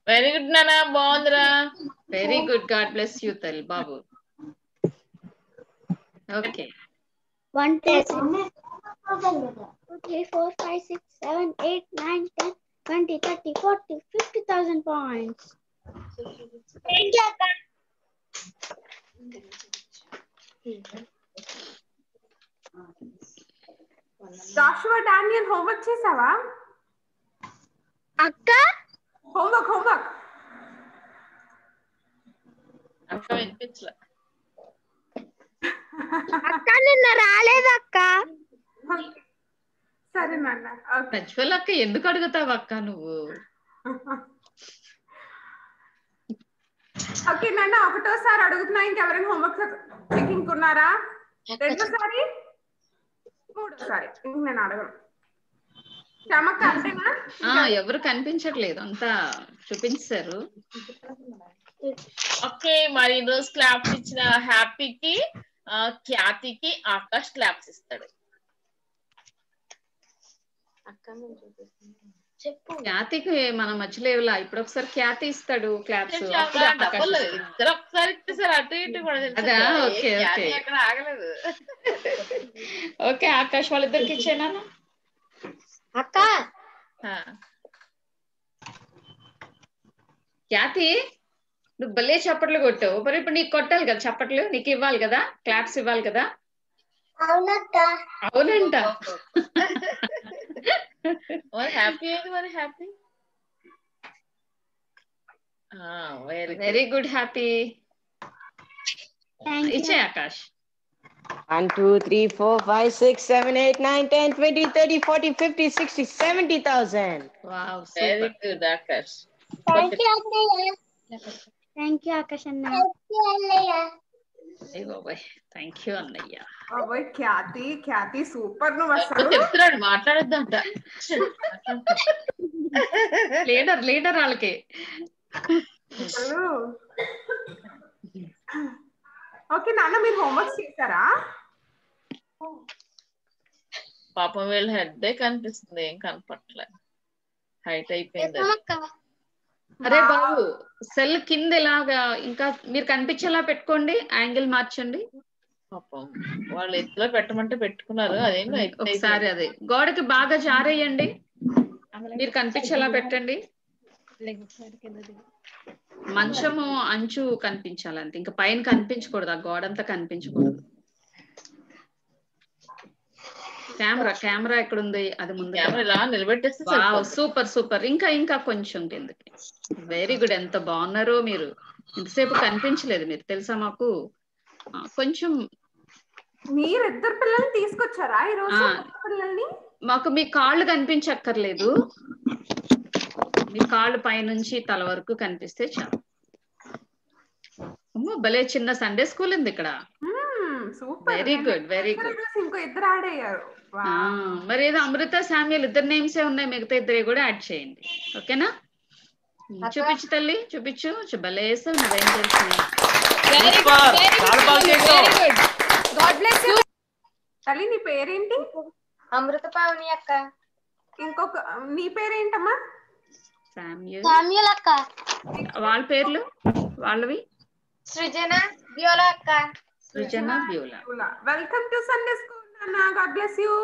వెరీ గుడ్ నానా బాగుందిరా. Very good god bless you తల్లి బాబు. Okay. One, two, three, four, five, six, seven, eight, nine, ten, twenty, thirty, forty, fifty thousand points. Thank you, Akka. Joshua Daniel homework చేసావా అక్క హోంవర్క్ హోంవర్క్ అక్క వినిపించలే అక్క నిన్న రాలేదు అక్క సరే నాన్న. ఓకే. ప్రజ్వల్ అక్క ఎందుకు అడుగుతావు అక్క నువ్వు? ఓకే నాన్న ఒకటోసారి అడుగుతున్నా ఇంకెవరైనా హోంవర్క్ చెకింగ్ ఉన్నారా రెండోసారి? మూడోసారి. ఇంక నేను అడగను. చమక్క అంతేనా? ఆ ఎవరు కనిపించట్లేదు. అంతా చూపించారు. ఓకే మరి ఈ రోజు క్లాప్స్ ఇచ్చిన హ్యాపీకి ఖ్యాతికి ఆకాష్ క్లాప్స్ ఇస్తాడు. చెప్పు. ఖ్యాతికి మన మధ్యలో ఇవ్వలా ఇప్పుడు ఒకసారి ఖ్యాతి ఇస్తాడు క్లాప్స్. అదా? Okay, Khyathi okay. అక్కడ ఆగలేదు. ఓకే ఆకాష్ వాళ్ళిద్దరికి ఇచ్చేనా? అక్క. ఖ్యాతి నువ్వు భలే చప్పట్లు కొట్టావు. మరి ఇప్పుడు నీకు కొట్టాలి కదా చప్పట్లు? నీకు ఇవ్వాలి కదా? క్లాప్స్ ఇవ్వాలి కదా? what happened? What happened? Ah, very, very good. good happy. Thank it's you. Akash. 1, 2, 3, 4, 5, 6, 7, 8, 9, 10, 20, 30, 40, 50, 60, 70,000. Wow, super. very good, Akash. Thank you, Annaya. Thank you, Akash Thank you, Annaya. Thank you, Annaya. బాబోయ్ ఖ్యాతి ఖ్యాతి సూపర్ నువ్వు అసలు చెప్తున్నాడు మాట్లాడొద్దంట. లీడర్ లీడర్ వాళ్ళకి. ఓకే నాన్న మీరు హోంవర్క్ చేశారా? పాపం వీళ్ళ హెడ్ కనిపిస్తుంది ఏం కనపట్లే. హైట్ అయిపోయింది అరే బాబు సెల్ కింద ఇలాగా ఇంకా మీరు కనిపించేలా పెట్టుకోండి యాంగిల్ మార్చండి. పాపం. వాళ్ళు ఎత్తులో పెట్టమంటే పెట్టుకున్నారు. అదేంటో ఎత్తు ఒకసారి అదే. గోడకి బాగా జారేయండి. మీరు కనిపించేలా పెట్టండి. మంచము అంచు కనిపించాలంతే. ఇంకా పైన కనిపించకూడదు. ఆ గోడ అంతా కనిపించకూడదు. కెమెరా కెమెరా ఎక్కడ ఉంది అది ముందు కెమెరా ఇలా నిలబెట్టేస్తే. Super super. ఇంకా ఇంకా కొంచెం కిందకి. వెరీ గుడ్ ఎంత బాగున్నారో మీరు. ఇంతసేపు కనిపించలేదు మీరు. తెలుసా మాకు? కొంచెం మీరు ఇద్దరు పిల్లల్ని తీసుకొచ్చారా ఈ రోజు పిల్లల్ని? మాకు మీ కాళ్ళు కనిపించక్కర్లేదు. మీ కాళ్ళు పైనుంచి తల వరకు కనిపిస్తే చాలు. అమ్మో, భలే చిన్న సండే స్కూల్ ఉంది ఇక్కడ. Super. Very good very good ఇంకో ఇద్దరు యాడ్ అయ్యారు. మరి ఏదో అమృత శామ్యుల్ ఇద్దరు నేమ్సే ఉన్నాయి. మిగతా ఇద్దరు కూడా యాడ్ చేయండి. ఓకేనా? చూపించు తల్లి చూపించు. చు- భలే వేసావు నువ్వేం తెలుసు గాడ్ బ్లెస్ యూ తల్లి నీ పేరేంటి? అమృత పావని అక్క. ఇంకొక నీ పేరేంటమ్మా? శామ్యుల్ సామ్యుల్ అక్క. వాళ్ళ పేర్లు? వాళ్ళవి? సృజన వ్యోలా అక్క. Srujana Beulah. Welcome to Sunday school నాన్న. గాడ్ బ్లెస్ యూ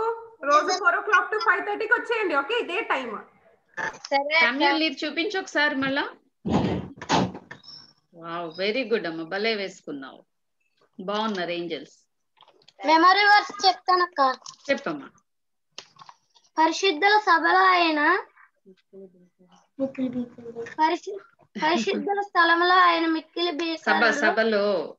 రోజు four o'clock to five థర్టీకి వచ్చేయండి ఓకే ఇదే టైం సామ్యూల్ నీరు చూపించు ఒకసారి మళ్ళా. వావ్ వెరీ గుడ్ అమ్మ. భలే వేసుకున్నావు. బాగున్నారు ఏంజల్స్. మెమరీ వర్స్ చెప్తానక్క. చెప్పమ్మా. పరిశుద్ధుల సభలో ఆయన పరిశు- పరిశుద్ధుల స్థలంలో ఆయన మిక్కిలి సభ సభలో.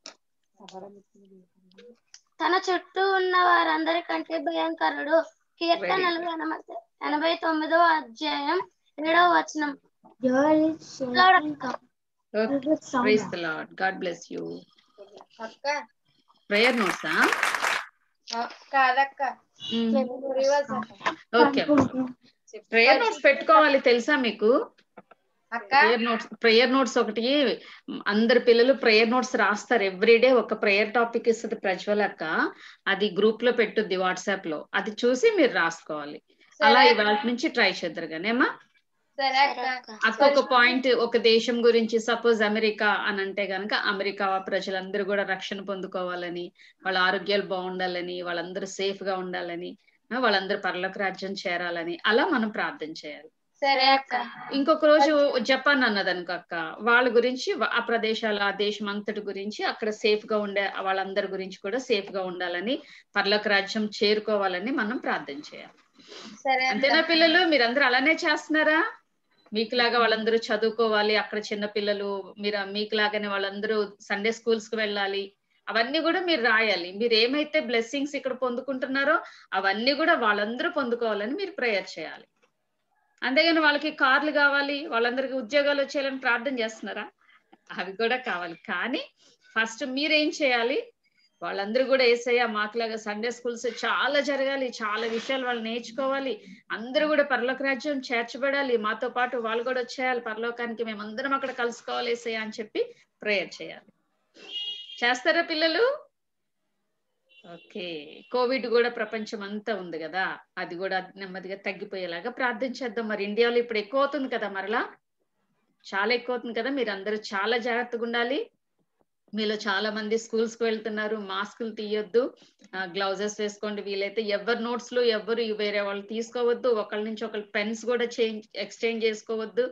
తన చుట్టూ ఉన్న వారందరికంటే భయంకరుడు. కీర్తనలు ఎనభై ఎనభై తొమ్మిదో అధ్యాయం ఏడవ వచనం. Praise the lord god bless you అక్క. ప్రేయర్ నోట్సా కాదక్క. ఓకే. ప్రేయర్ నోట్స్ పెట్టుకోవాలి తెలుసా మీకు? ప్రేయర్ నోట్స్ ప్రేయర్ నోట్స్ ఒకటి. అందరు పిల్లలు ప్రేయర్ నోట్స్ రాస్తారు. ఎవ్రీడే ఒక ప్రేయర్ టాపిక్ ఇస్తుంది ప్రజ్వల్ అక్క. అది గ్రూప్లో పెట్టుద్ది వాట్సాప్లో. అది చూసి మీరు రాసుకోవాలి. అలా ఇవాళ నుంచి ట్రై చేద్దరు సరే అక్క అక్క ఒక పాయింట్ ఒక దేశం గురించి సపోజ్ అమెరికా అని అంటే గనక అమెరికా ప్రజలందరూ కూడా రక్షణ పొందుకోవాలని వాళ్ళ ఆరోగ్యాలు బాగుండాలని వాళ్ళందరూ సేఫ్గా ఉండాలని వాళ్ళందరూ పరలోక రాజ్యం చేరాలని అలా మనం ప్రార్థన చేయాలి. సరే అక్క ఇంకొక రోజు జపాన్ అన్నదనుకో అక్క వాళ్ళ గురించి ఆ ప్రదేశాల ఆ దేశం అంతటి గురించి అక్కడ సేఫ్గా ఉండే వాళ్ళందరి గురించి కూడా సేఫ్గా ఉండాలని పర్లోక రాజ్యం చేరుకోవాలని మనం ప్రార్థన చేయాలి. సరే అంతేనా పిల్లలు? మీరందరూ అలానే చేస్తున్నారా? మీకులాగా వాళ్ళందరూ చదువుకోవాలి అక్కడ చిన్న పిల్లలు మీరు మీకులాగానే వాళ్ళందరూ సండే స్కూల్స్కి వెళ్ళాలి అవన్నీ కూడా మీరు రాయాలి. మీరు ఏమైతే బ్లెస్సింగ్స్ ఇక్కడ పొందుకుంటున్నారో అవన్నీ కూడా వాళ్ళందరూ పొందుకోవాలని మీరు ప్రేయర్ చేయాలి. అంతేగాని వాళ్ళకి కార్లు కావాలి వాళ్ళందరికీ ఉద్యోగాలు వచ్చేయాలని ప్రార్థన చేస్తున్నారా? అవి కూడా కావాలి. కానీ ఫస్ట్ మీరేం చేయాలి? వాళ్ళందరూ కూడా ఏసయ్య మాకులాగా సండే స్కూల్స్ చాలా జరగాలి చాలా విషయాలు వాళ్ళు నేర్చుకోవాలి. అందరూ కూడా పరలోక రాజ్యం చేర్చబడాలి. మాతో పాటు వాళ్ళు కూడా వచ్చేయాలి పరలోకానికి. మేమందరం అక్కడ కలుసుకోవాలి ఏసయ్య అని చెప్పి ప్రేయర్ చేయాలి. చేస్తారా పిల్లలు? ఓకే కోవిడ్ కూడా ప్రపంచం అంతా ఉంది కదా. అది కూడా నెమ్మదిగా తగ్గిపోయేలాగా ప్రార్థన చేద్దాం. మరి ఇండియాలో ఇప్పుడు ఎక్కువ అవుతుంది కదా మరలా? చాలా ఎక్కువ అవుతుంది కదా. మీరు అందరూ చాలా జాగ్రత్తగా ఉండాలి. మీలో చాలా మంది స్కూల్స్కి వెళ్తున్నారు మాస్కులు తీయొద్దు గ్లౌజెస్ వేసుకోండి వీలైతే ఎవరి నోట్స్లో ఎవరు వేరే వాళ్ళు తీసుకోవద్దు ఒకళ్ళ నుంచి ఒకళ్ళు పెన్స్ కూడా చేంజ్ ఎక్స్చేంజ్ చేసుకోవద్దు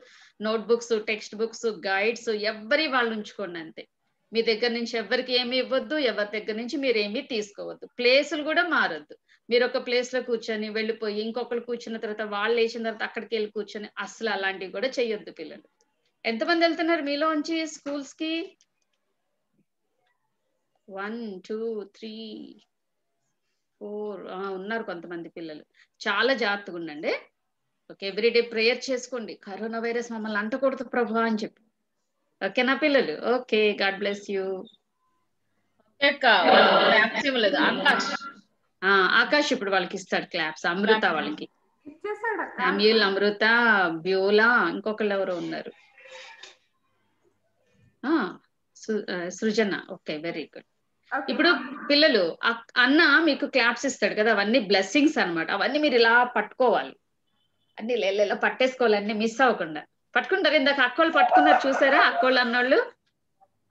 note books text books guides ఎవరి వాళ్ళు ఉంచుకోండి అంతే. మీ దగ్గర నుంచి ఎవరికి ఏమి ఇవ్వద్దు ఎవరి దగ్గర నుంచి మీరు ఏమీ తీసుకోవద్దు. ప్లేసులు కూడా మారద్దు. మీరు ఒక ప్లేస్లో కూర్చొని వెళ్ళిపోయి ఇంకొకరు కూర్చున్న తర్వాత వాళ్ళు లేచిన తర్వాత అక్కడికి వెళ్ళి కూర్చొని అసలు అలాంటివి కూడా చెయ్యొద్దు పిల్లలు. ఎంతమంది వెళ్తున్నారు మీలో ఉంచి స్కూల్స్కి? వన్ టూ త్రీ ఫోర్ ఉన్నారు కొంతమంది పిల్లలు. చాలా జాగ్రత్తగా ఉండండి. ఓకే ఎవ్రీడే ప్రేయర్ చేసుకోండి. కరోనా వైరస్ మమ్మల్ని అంటకూడదు ప్రభు అని చెప్పి. ఓకేనా పిల్లలు? Okay god bless you. లేదు ఆకాష్. ఆ ఆకాష్ ఇప్పుడు వాళ్ళకి ఇస్తాడు క్లాప్స్. అమృత వాళ్ళకి. సామ్యూల్ అమృత బ్యూలా ఇంకొకళ్ళు ఎవరో ఉన్నారు. సృజన. Okay very good. ఇప్పుడు పిల్లలు అన్న మీకు క్లాప్స్ ఇస్తాడు కదా అవన్నీ బ్లెస్సింగ్స్ అన్నమాట. అవన్నీ మీరు ఇలా పట్టుకోవాలి. అన్ని ఇలా పట్టేసుకోవాలి అన్ని మిస్ అవ్వకుండా. పట్టుకుంటారు. ఇందాక అక్కోళ్ళు పట్టుకున్నారు చూసారా? అక్కోళ్ళు అన్నోళ్ళు?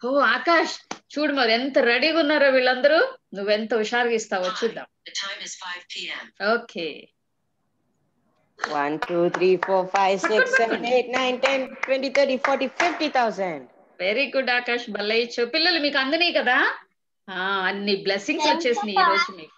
ఓ ఆకాష్ చూడు మరి ఎంత రెడీగా ఉన్నారో వీళ్ళందరూ. నువ్వెంత హుషారుగా ఇస్తావో చూద్దాం. Okay. Six, seven, eight, nine, ten, twenty, thirty, forty, fifty thousand. Very good Akash. బల్ల ఇచ్చు పిల్లలు మీకు అందినాయి కదా? అన్ని బ్లెస్సింగ్స్ వచ్చేసినాయి ఈ రోజు మీకు.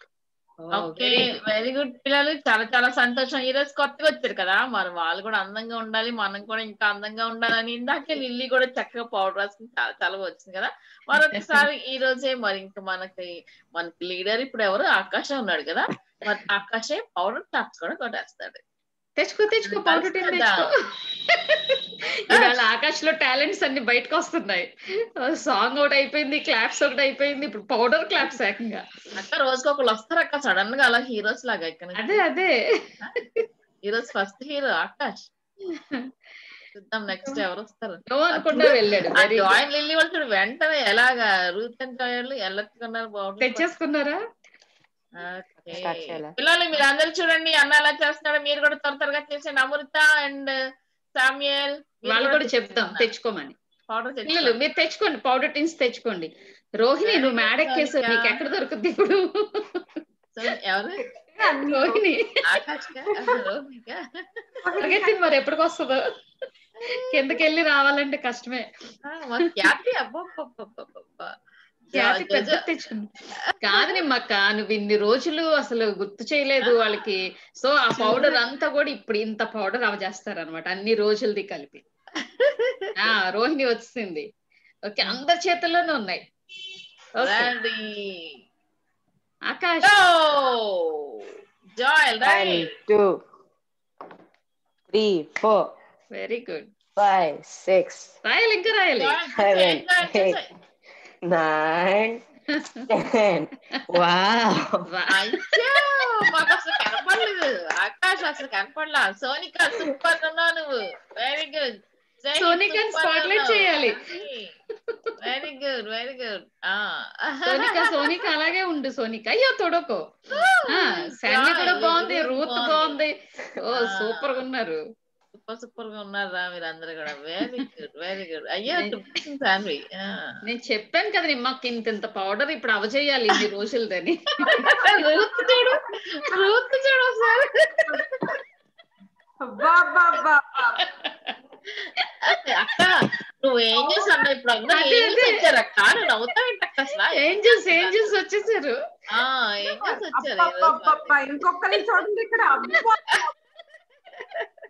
ఓకే వెరీ గుడ్ పిల్లలు. చాలా చాలా సంతోషం. ఈ రోజు కొత్తగా వచ్చారు కదా. మరి వాళ్ళు కూడా అందంగా ఉండాలి మనం కూడా ఇంకా అందంగా ఉండాలని ఇందాకే లిల్లీ కూడా చక్కగా పౌడర్ రాసుకుని చాలా చాలా వచ్చింది కదా. మరొకసారి ఈ రోజే మరి ఇంకా మనకి మనకి లీడర్ ఇప్పుడు ఎవరు? ఆకాశం ఉన్నాడు కదా. మరి ఆకాశే పౌడర్ టాప్స్ కూడా కొట్టేస్తాడు. తెచ్చుకో తెచ్చుకో పౌడర్ టిన్ ఇవాళ ఆకాశ్లో టాలెంట్స్ అన్ని బయటకు వస్తున్నాయి సాంగ్ ఒకటి అయిపోయింది క్లాప్స్ ఒకటి అయిపోయింది ఇప్పుడు పౌడర్ క్లాప్స్ ఏకంగా. అక్క రోజుకి ఒకళ్ళు వస్తారు అక్క సడన్గా అలా హీరోస్ లాగా ఇక్కడ అదే అదే. రోజు ఫస్ట్ హీరో ఆకాష్. చూద్దాం నెక్స్ట్ ఎవరు వస్తారు. అనుకుంటా వెళ్ళాడు. జాయిన్ వాళ్ళు చూడు వెంటనే ఎలాగా రూత్ అండ్ జాయిన్ ఎల్లెత్తుకున్నారు బాగుంటుంది తెచ్చేసుకున్నారా? పిల్లలు మీరు అందరు చూడండి అన్న ఎలా చేస్తున్నారో మీరు కూడా త్వర త్వరగా చేసేయండి. అమృత అండ్ సామ్యుయల్ వాళ్ళు కూడా చెప్తాం తెచ్చుకోమని. పౌడర్ పిల్లలు మీరు తెచ్చుకోండి పౌడర్ టిన్స్ తెచ్చుకోండి. రోహిణి నువ్వు మేడెక్కేసావు నీకు ఎక్కడ దొరుకుద్ది ఇప్పుడు? ఎవరు? రోహిణి. మరి ఎప్పటికి వస్తుందో కిందకి వెళ్ళి రావాలంటే కష్టమే. ఖ్యాతి పెద్ద తెచ్చుకుంది కాదు నిమ్మక్క నువ్వు ఇన్ని రోజులు అసలు గుర్తు చేయలేదు వాళ్ళకి. సో ఆ పౌడర్ అంతా కూడా ఇప్పుడు ఇంత పౌడర్ అవ చేస్తారు అనమాట అన్ని రోజులది కలిపి. ఆ రోహిణి వచ్చింది. ఓకే అందరి చేతుల్లోనే ఉన్నాయి. Akash. Three, four, very good five, six, రాయాలి ఇంకా రాయాలి. Nine, ten. Wow. మాకు అసలు కనపడలేదు ఆకాష్ అసలు కనపడలా సోనిక సూపర్ ఉన్నావు నువ్వు వెరీ గుడ్ spotlight చేయాలి. Very good very good Sonika Sonika అలాగే ఉండు సోనిక అయ్యో తొడకో శాన్వి కూడా బాగుంది రూత్ బాగుంది. ఓ సూపర్గా ఉన్నారు. సూపర్ సూపర్గా ఉన్నారా మీరందరూ కూడా? వెరీ గుడ్ వెరీ గుడ్ అయ్యో శాన్వి నేను చెప్పాను కదా నిమ్మకి ఇంత ఇంత పౌడర్ ఇప్పుడు అవజేయాలి ఇన్ని రోజులదని. రూత్ చూడు రూత్ చూడు ఒకసారి. అక్క నువ్వు ఏం చేసావు ఇప్పుడు అందరూ అదే, ఏం. వచ్చారు అక్క? నువ్వు నవ్వుతావు అక్క అసలు? వచ్చేసారు. ఆ ఏం చేసి వచ్చారు ఈ రోజు అబ్బబ్బబ్బబ్బా, ఇంకొకరిని చూడండి ఇక్కడ. అబ్బా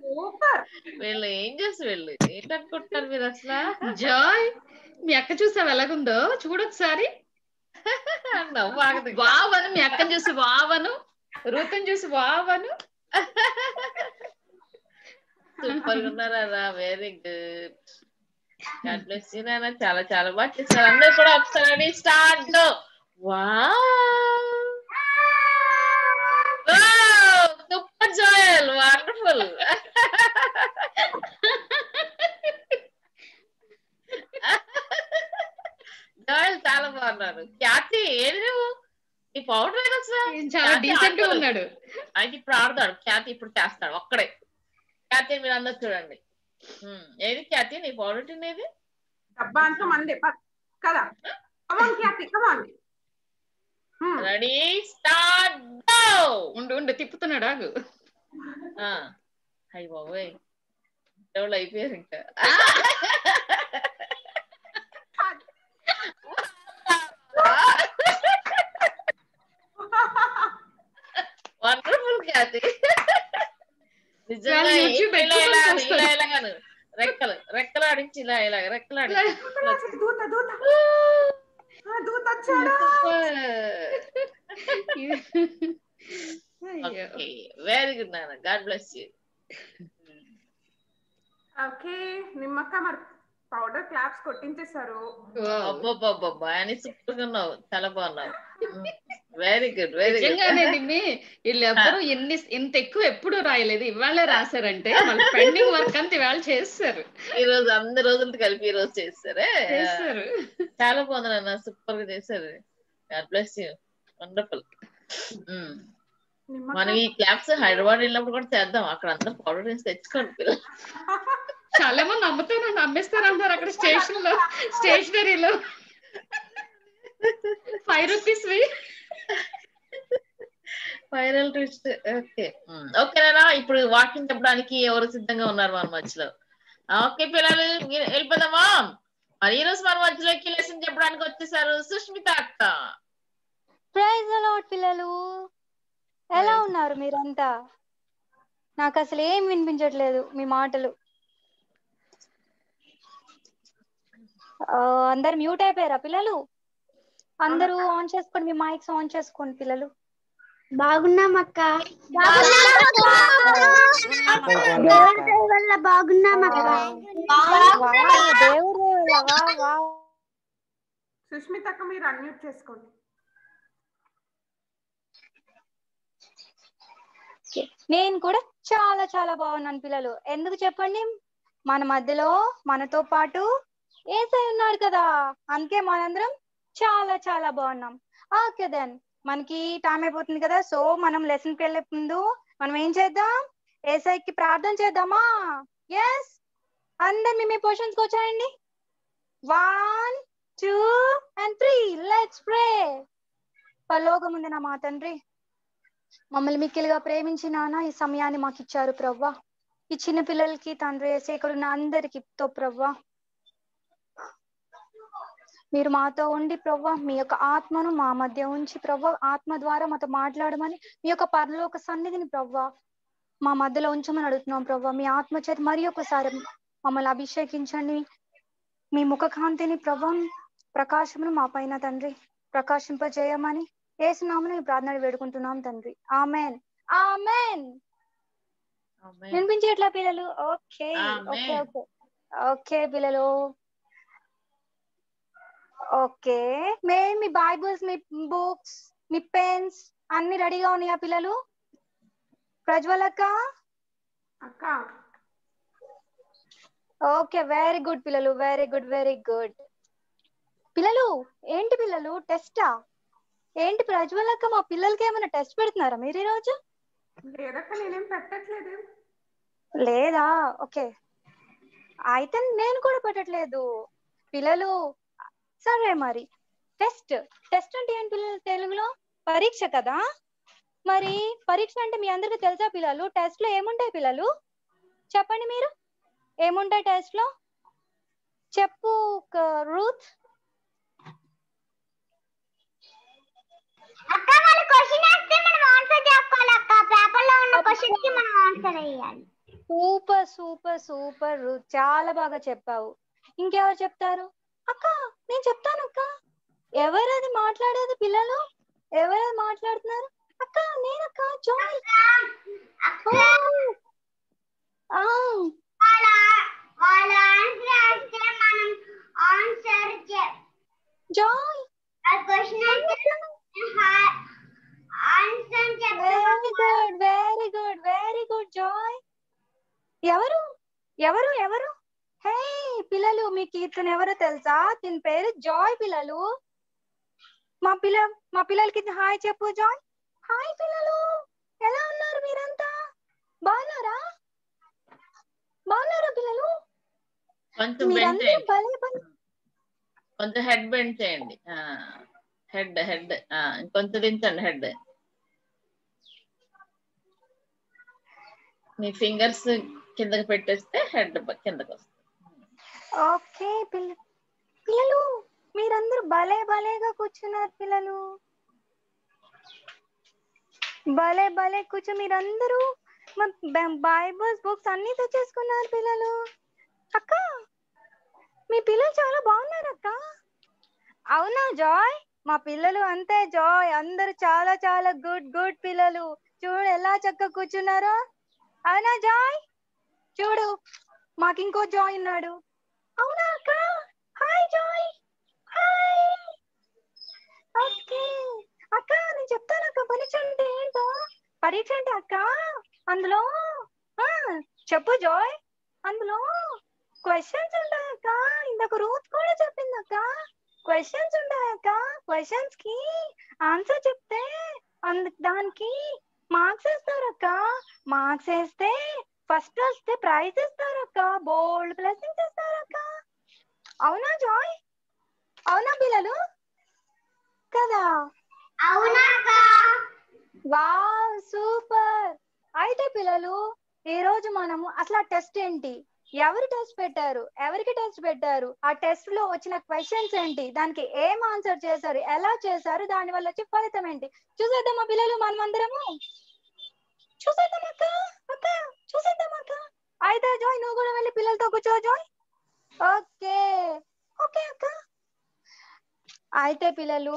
సూపర్. వీళ్ళు ఏం చేసి వీళ్ళు ఏంటనుకుంటున్నారు మీరు అసలు? జాయ్! మీ అక్క చూసావు ఎలాగుందో? చూడొకసారి నవ్వు. వావను మీ అక్కని చూసి వావను రూతని చూసి వావను. సూపర్ ఉన్నారా very good god bless you నాన్న. చాలా చాలా బాగా చేశారు. అందరూ కూడా ఒకసారి స్టార్ట్ వా జోయల్ వండర్ఫుల్ జోయల్ చాలా బాగున్నారు ఖ్యాతి ఏది నువ్వు నీ పౌడర్ చాలా డీసెంట్గా. ఉన్నాడు. అయితే ఇప్పుడు ఆడతాడు. ఖ్యాతి ఇప్పుడు చేస్తాడు. ఒక్కడే. ఖ్యాతి మీరు అందరు చూడండి. ఏది ఖ్యాతి? నీ పౌడర్ ఏది డబ్బా అంతా మందే. కదా కమాన్ క్యాపి కమాన్ రెడీ స్టార్ట్ ఉండు ఉండు తిప్పుతున్నాడు ఆగు అయ్యి బాబోయ్ డబ్బులు అయిపోయారు ఇంకా వండర్ఫుల్ ఖ్యాతి నిజంగా వాళ్ళు YouTube ఇలా ఎక్కువ ఇలా చూస్తారు. ఇలా ఇలాగాను రెక్కలు రెక్కలు ఆడించి ఇలా ఇలా రెక్కలు ఆడించి దూత దూత ఆ, దూత వచ్చాడు ఓకే వెరీ గుడ్ నాన్న. God bless you. ఓకే నిమ్మక్క మరి పౌడర్ క్లాప్స్ కొట్టించేశారు. అబ్బబ్బబ్బబ్బా అని సూపర్గా ఉన్నావు. చాలా బాగున్నావు. Very good very good. నిజంగానే నిమ్మి వీళ్ళెవ్వరూ ఎన్ని ఇంత ఎక్కువ ఎప్పుడు రాయలేదు. ఇవాళే రాశారంటే వాళ్ళ పెండింగ్ వర్క్ అంతా ఇవాళ చేస్తారు. ఈ రోజు అన్ని రోజులతో కలిపి ఈ రోజు చేస్తారే? చేస్తారు. చాలా బాగుంది నాన్న సూపర్గా చేశారు. God bless you. వండర్ఫుల్. మనం ఈ క్లాప్స్ హైదరాబాద్ వెళ్ళినప్పుడు కూడా చేద్దాం. అక్కడ అందరూ పౌడర్ వేసి తెచ్చుకోండి పిల్లలు చాలా మంది నమ్ముతాను నమ్మేస్తారు అంటారు అక్కడ స్టేషన్లో స్టేషనరీలో five rupees viral twist okay ఓకేనా ఇప్పుడు వాకింగ్ చెప్పడానికి ఎవరు సిద్ధంగా ఉన్నారు మన మధ్యలో? ఓకే పిల్లలు వెళ్ళిపోదామా? మరి ఈ రోజు మన మధ్యలోకి లెసన్ చెప్పడానికి వచ్చేసారు సుష్మిత అక్క. ప్రైజ్ అలాట్ పిల్లలు. ఎలా ఉన్నారు మీరంతా? నాకు అసలు ఏం వినిపించట్లేదు మీ మాటలు. అందరు మ్యూట్ అయిపోయారా పిల్లలు? అందరూ ఆన్ చేసుకోండి మీ మైక్స్ ఆన్ చేసుకోండి పిల్లలు. బాగున్నాం అక్క. వల్ల బాగున్నాం దేవుడు. అక్క మీరు అన్మ్యూట్ చేసుకోండి. నేను కూడా చాలా చాలా బాగున్నాను పిల్లలు. ఎందుకు చెప్పండి? మన మధ్యలో మనతో పాటు ఏసై ఉన్నాడు కదా. అందుకే మనందరం చాలా చాలా బాగున్నాం. ఓకే దెన్ మనకి టైం అయిపోతుంది కదా. సో మనం లెసన్కి వెళ్ళే ముందు మనం ఏం చేద్దాం? ఏసైకి ప్రార్థన చేద్దామా? ఎస్ అందరు మీ మీ పొజిషన్స్కి వచ్చాయండి one two and three let's pray పరలోకం ఉంది నా మా తండ్రి మమ్మల్ని మిక్కిలిగా ప్రేమించి ఈ సమయాన్ని మాకు ఇచ్చారు ప్రవ్వా. ఈ చిన్న పిల్లలకి తండ్రి వేసే ఇక్కడ ఉన్న అందరికి తో ప్రవ్వా. మీరు మాతో ఉండి ప్రవ్వా మీ యొక్క ఆత్మను మా మధ్య ఉంచి ప్రవ్వా ఆత్మ ద్వారా మాతో మాట్లాడమని మీ యొక్క పరలోక సన్నిధిని ప్రవ్వా మా మధ్యలో ఉంచమని అడుగుతున్నాం ప్రవ్వా. మీ ఆత్మ మరి ఒకసారి మమ్మల్ని అభిషేకించండి. మీ ముఖ కాంతిని ప్రభా ప్రకాశమును మా పైన తండ్రి ప్రకాశింపజేయమని ఏసునామని ప్రార్థన వేడుకుంటున్నాం తండ్రి. ఆమెన్. ఆమెన్. వినిపించేట్లా పిల్లలు? Okay okay okay. ఓకే పిల్లలు. ఓకే. మే మీ బైబుల్స్ మీ బుక్స్ మీ పెన్స్ అన్ని రెడీగా ఉన్నాయా పిల్లలు? ప్రజ్వలక్క? అక్క. ఓకే వెరీ గుడ్ పిల్లలు వెరీ గుడ్ వెరీ గుడ్. పిల్లలు ఏంటి పిల్లలు? టెస్టా? ఏంటి ప్రజ్వలక్క మా పిల్లలకి ఏమైనా టెస్ట్ పెడుతున్నారా మీరు ఈరోజు లేదక్క నేనేం పెట్టట్లేదు. లేదా? ఓకే. అయితే నేను కూడా పెట్టట్లేదు. పిల్లలు సరే మరి. టెస్ట్. టెస్ట్ అంటే ఏంటి పిల్లలు తెలుగులో? పరీక్ష కదా? మరి పరీక్ష అంటే మీ అందరికీ తెలుసా పిల్లలు? టెస్ట్లో ఏముంటాయి పిల్లలు? చెప్పండి మీరు. ఏముంటాయి టెస్ట్లో చెప్పు రూత్. అక్క వాళ్ళు క్వశ్చన్ వేస్తే మనం ఆన్సర్ చెప్పాలి అక్క. పేపర్లో ఉన్న క్వశ్చన్కి మనం ఆన్సర్ వేయాలి. సూపర్ సూపర్ సూపర్ చాలా బాగా చెప్పావు. ఇంకెవరు చెప్తారు? అక్క నేను చెప్తాను అక్క. ఎవరది మాట్లాడేది పిల్లలు? ఎవరది మాట్లాడుతున్నారు? అక్క జాయ్ వేస్తే మనం answer Joy very good very good very good Joy ఎవరు? ఎవరు ఎవరు? హే పిల్లలు మీకు ఇతను ఎవరో తెలుసా? దీని పేరు జాయ్ పిల్లలు. మా పిల్ల మా పిల్లలకి హాయ్ చెప్పు జాయ్ హాయ్ పిల్లలు. ఎలా ఉన్నారు మీరంతా? బాగున్నారా? బాగున్నారా పిల్లలు? కొంచెం హెడ్ బెండ్ చేయండి. హెడ్ హెడ్ ఇంకొంచెం దించండి హెడ్ మీ ఫింగర్స్ కిందకి పెట్టేస్తే హెడ్ కిందకి వస్తుంది ఓకే పిల్ల పిల్లలు మీరందరూ భలే భలేగా కూర్చున్నారు పిల్లలు భలే భలే కూర్చో మీరందరూ బైబుల్స్ బుక్స్ అన్ని తెచ్చేసుకున్నారు పిల్లలు అక్క మీ పిల్లలు చాలా బాగున్నారు అక్క అవునా జాయ్ మా పిల్లలు అంతే జాయ్. అందరూ చాలా చాలా గుడ్ గుడ్ పిల్లలు. చూడు ఎలా చక్కగా కూర్చున్నారో. అవునా జాయ్? చూడు మాకు ఇంకో జాయ్ ఉన్నాడు. అవునా అక్క? Hi Joy. హాయ్. ఓకే. అక్క నేను చెప్తాను అక్క పరీక్ష అంటే ఏంటో? పరీక్ష అంటే అక్క అందులో ఆ, చెప్పు జాయ్. అందులో క్వశ్చన్స్ ఉంటాయక్క. ఇందాక రూత్ కూడా చెప్పింది అక్క. క్వశ్చన్స్ ఉంటాయక్క క్వశ్చన్స్కి ఆన్సర్ చెప్తే అందు దానికి మార్క్స్ వేస్తారక్క మార్క్స్ వేస్తే ఫస్ట్ వస్తే ప్రైజ్ ఇస్తారక్క బోల్డ్ బ్లెస్సింగ్స్ ఇస్తారక్క అవునా జాయ్? అవునా పిల్లలు కదా? అవునా వావ్ సూపర్! అయితే పిల్లలు ఈ రోజు మనము అసలు ఆ టెస్ట్ ఏంటి? ఎవరు టెస్ట్ పెట్టారు? ఎవరికి టెస్ట్ పెట్టారు? ఆ టెస్ట్లో వచ్చిన క్వశ్చన్స్ ఏంటి? దానికి ఏం ఆన్సర్ చేశారు? ఎలా చేశారు? దాని వల్ల వచ్చే ఫలితం ఏంటి? చూసేద్దామా పిల్లలు మనమందరము? చూసేద్దాం అక్క అక్క చూసేద్దాం అక్క. అయితే జాయ్ నువ్వు కూడా వెళ్ళి పిల్లలతో కూర్చో జాయ్ ఓకే ఓకే అక్క. అయితే పిల్లలు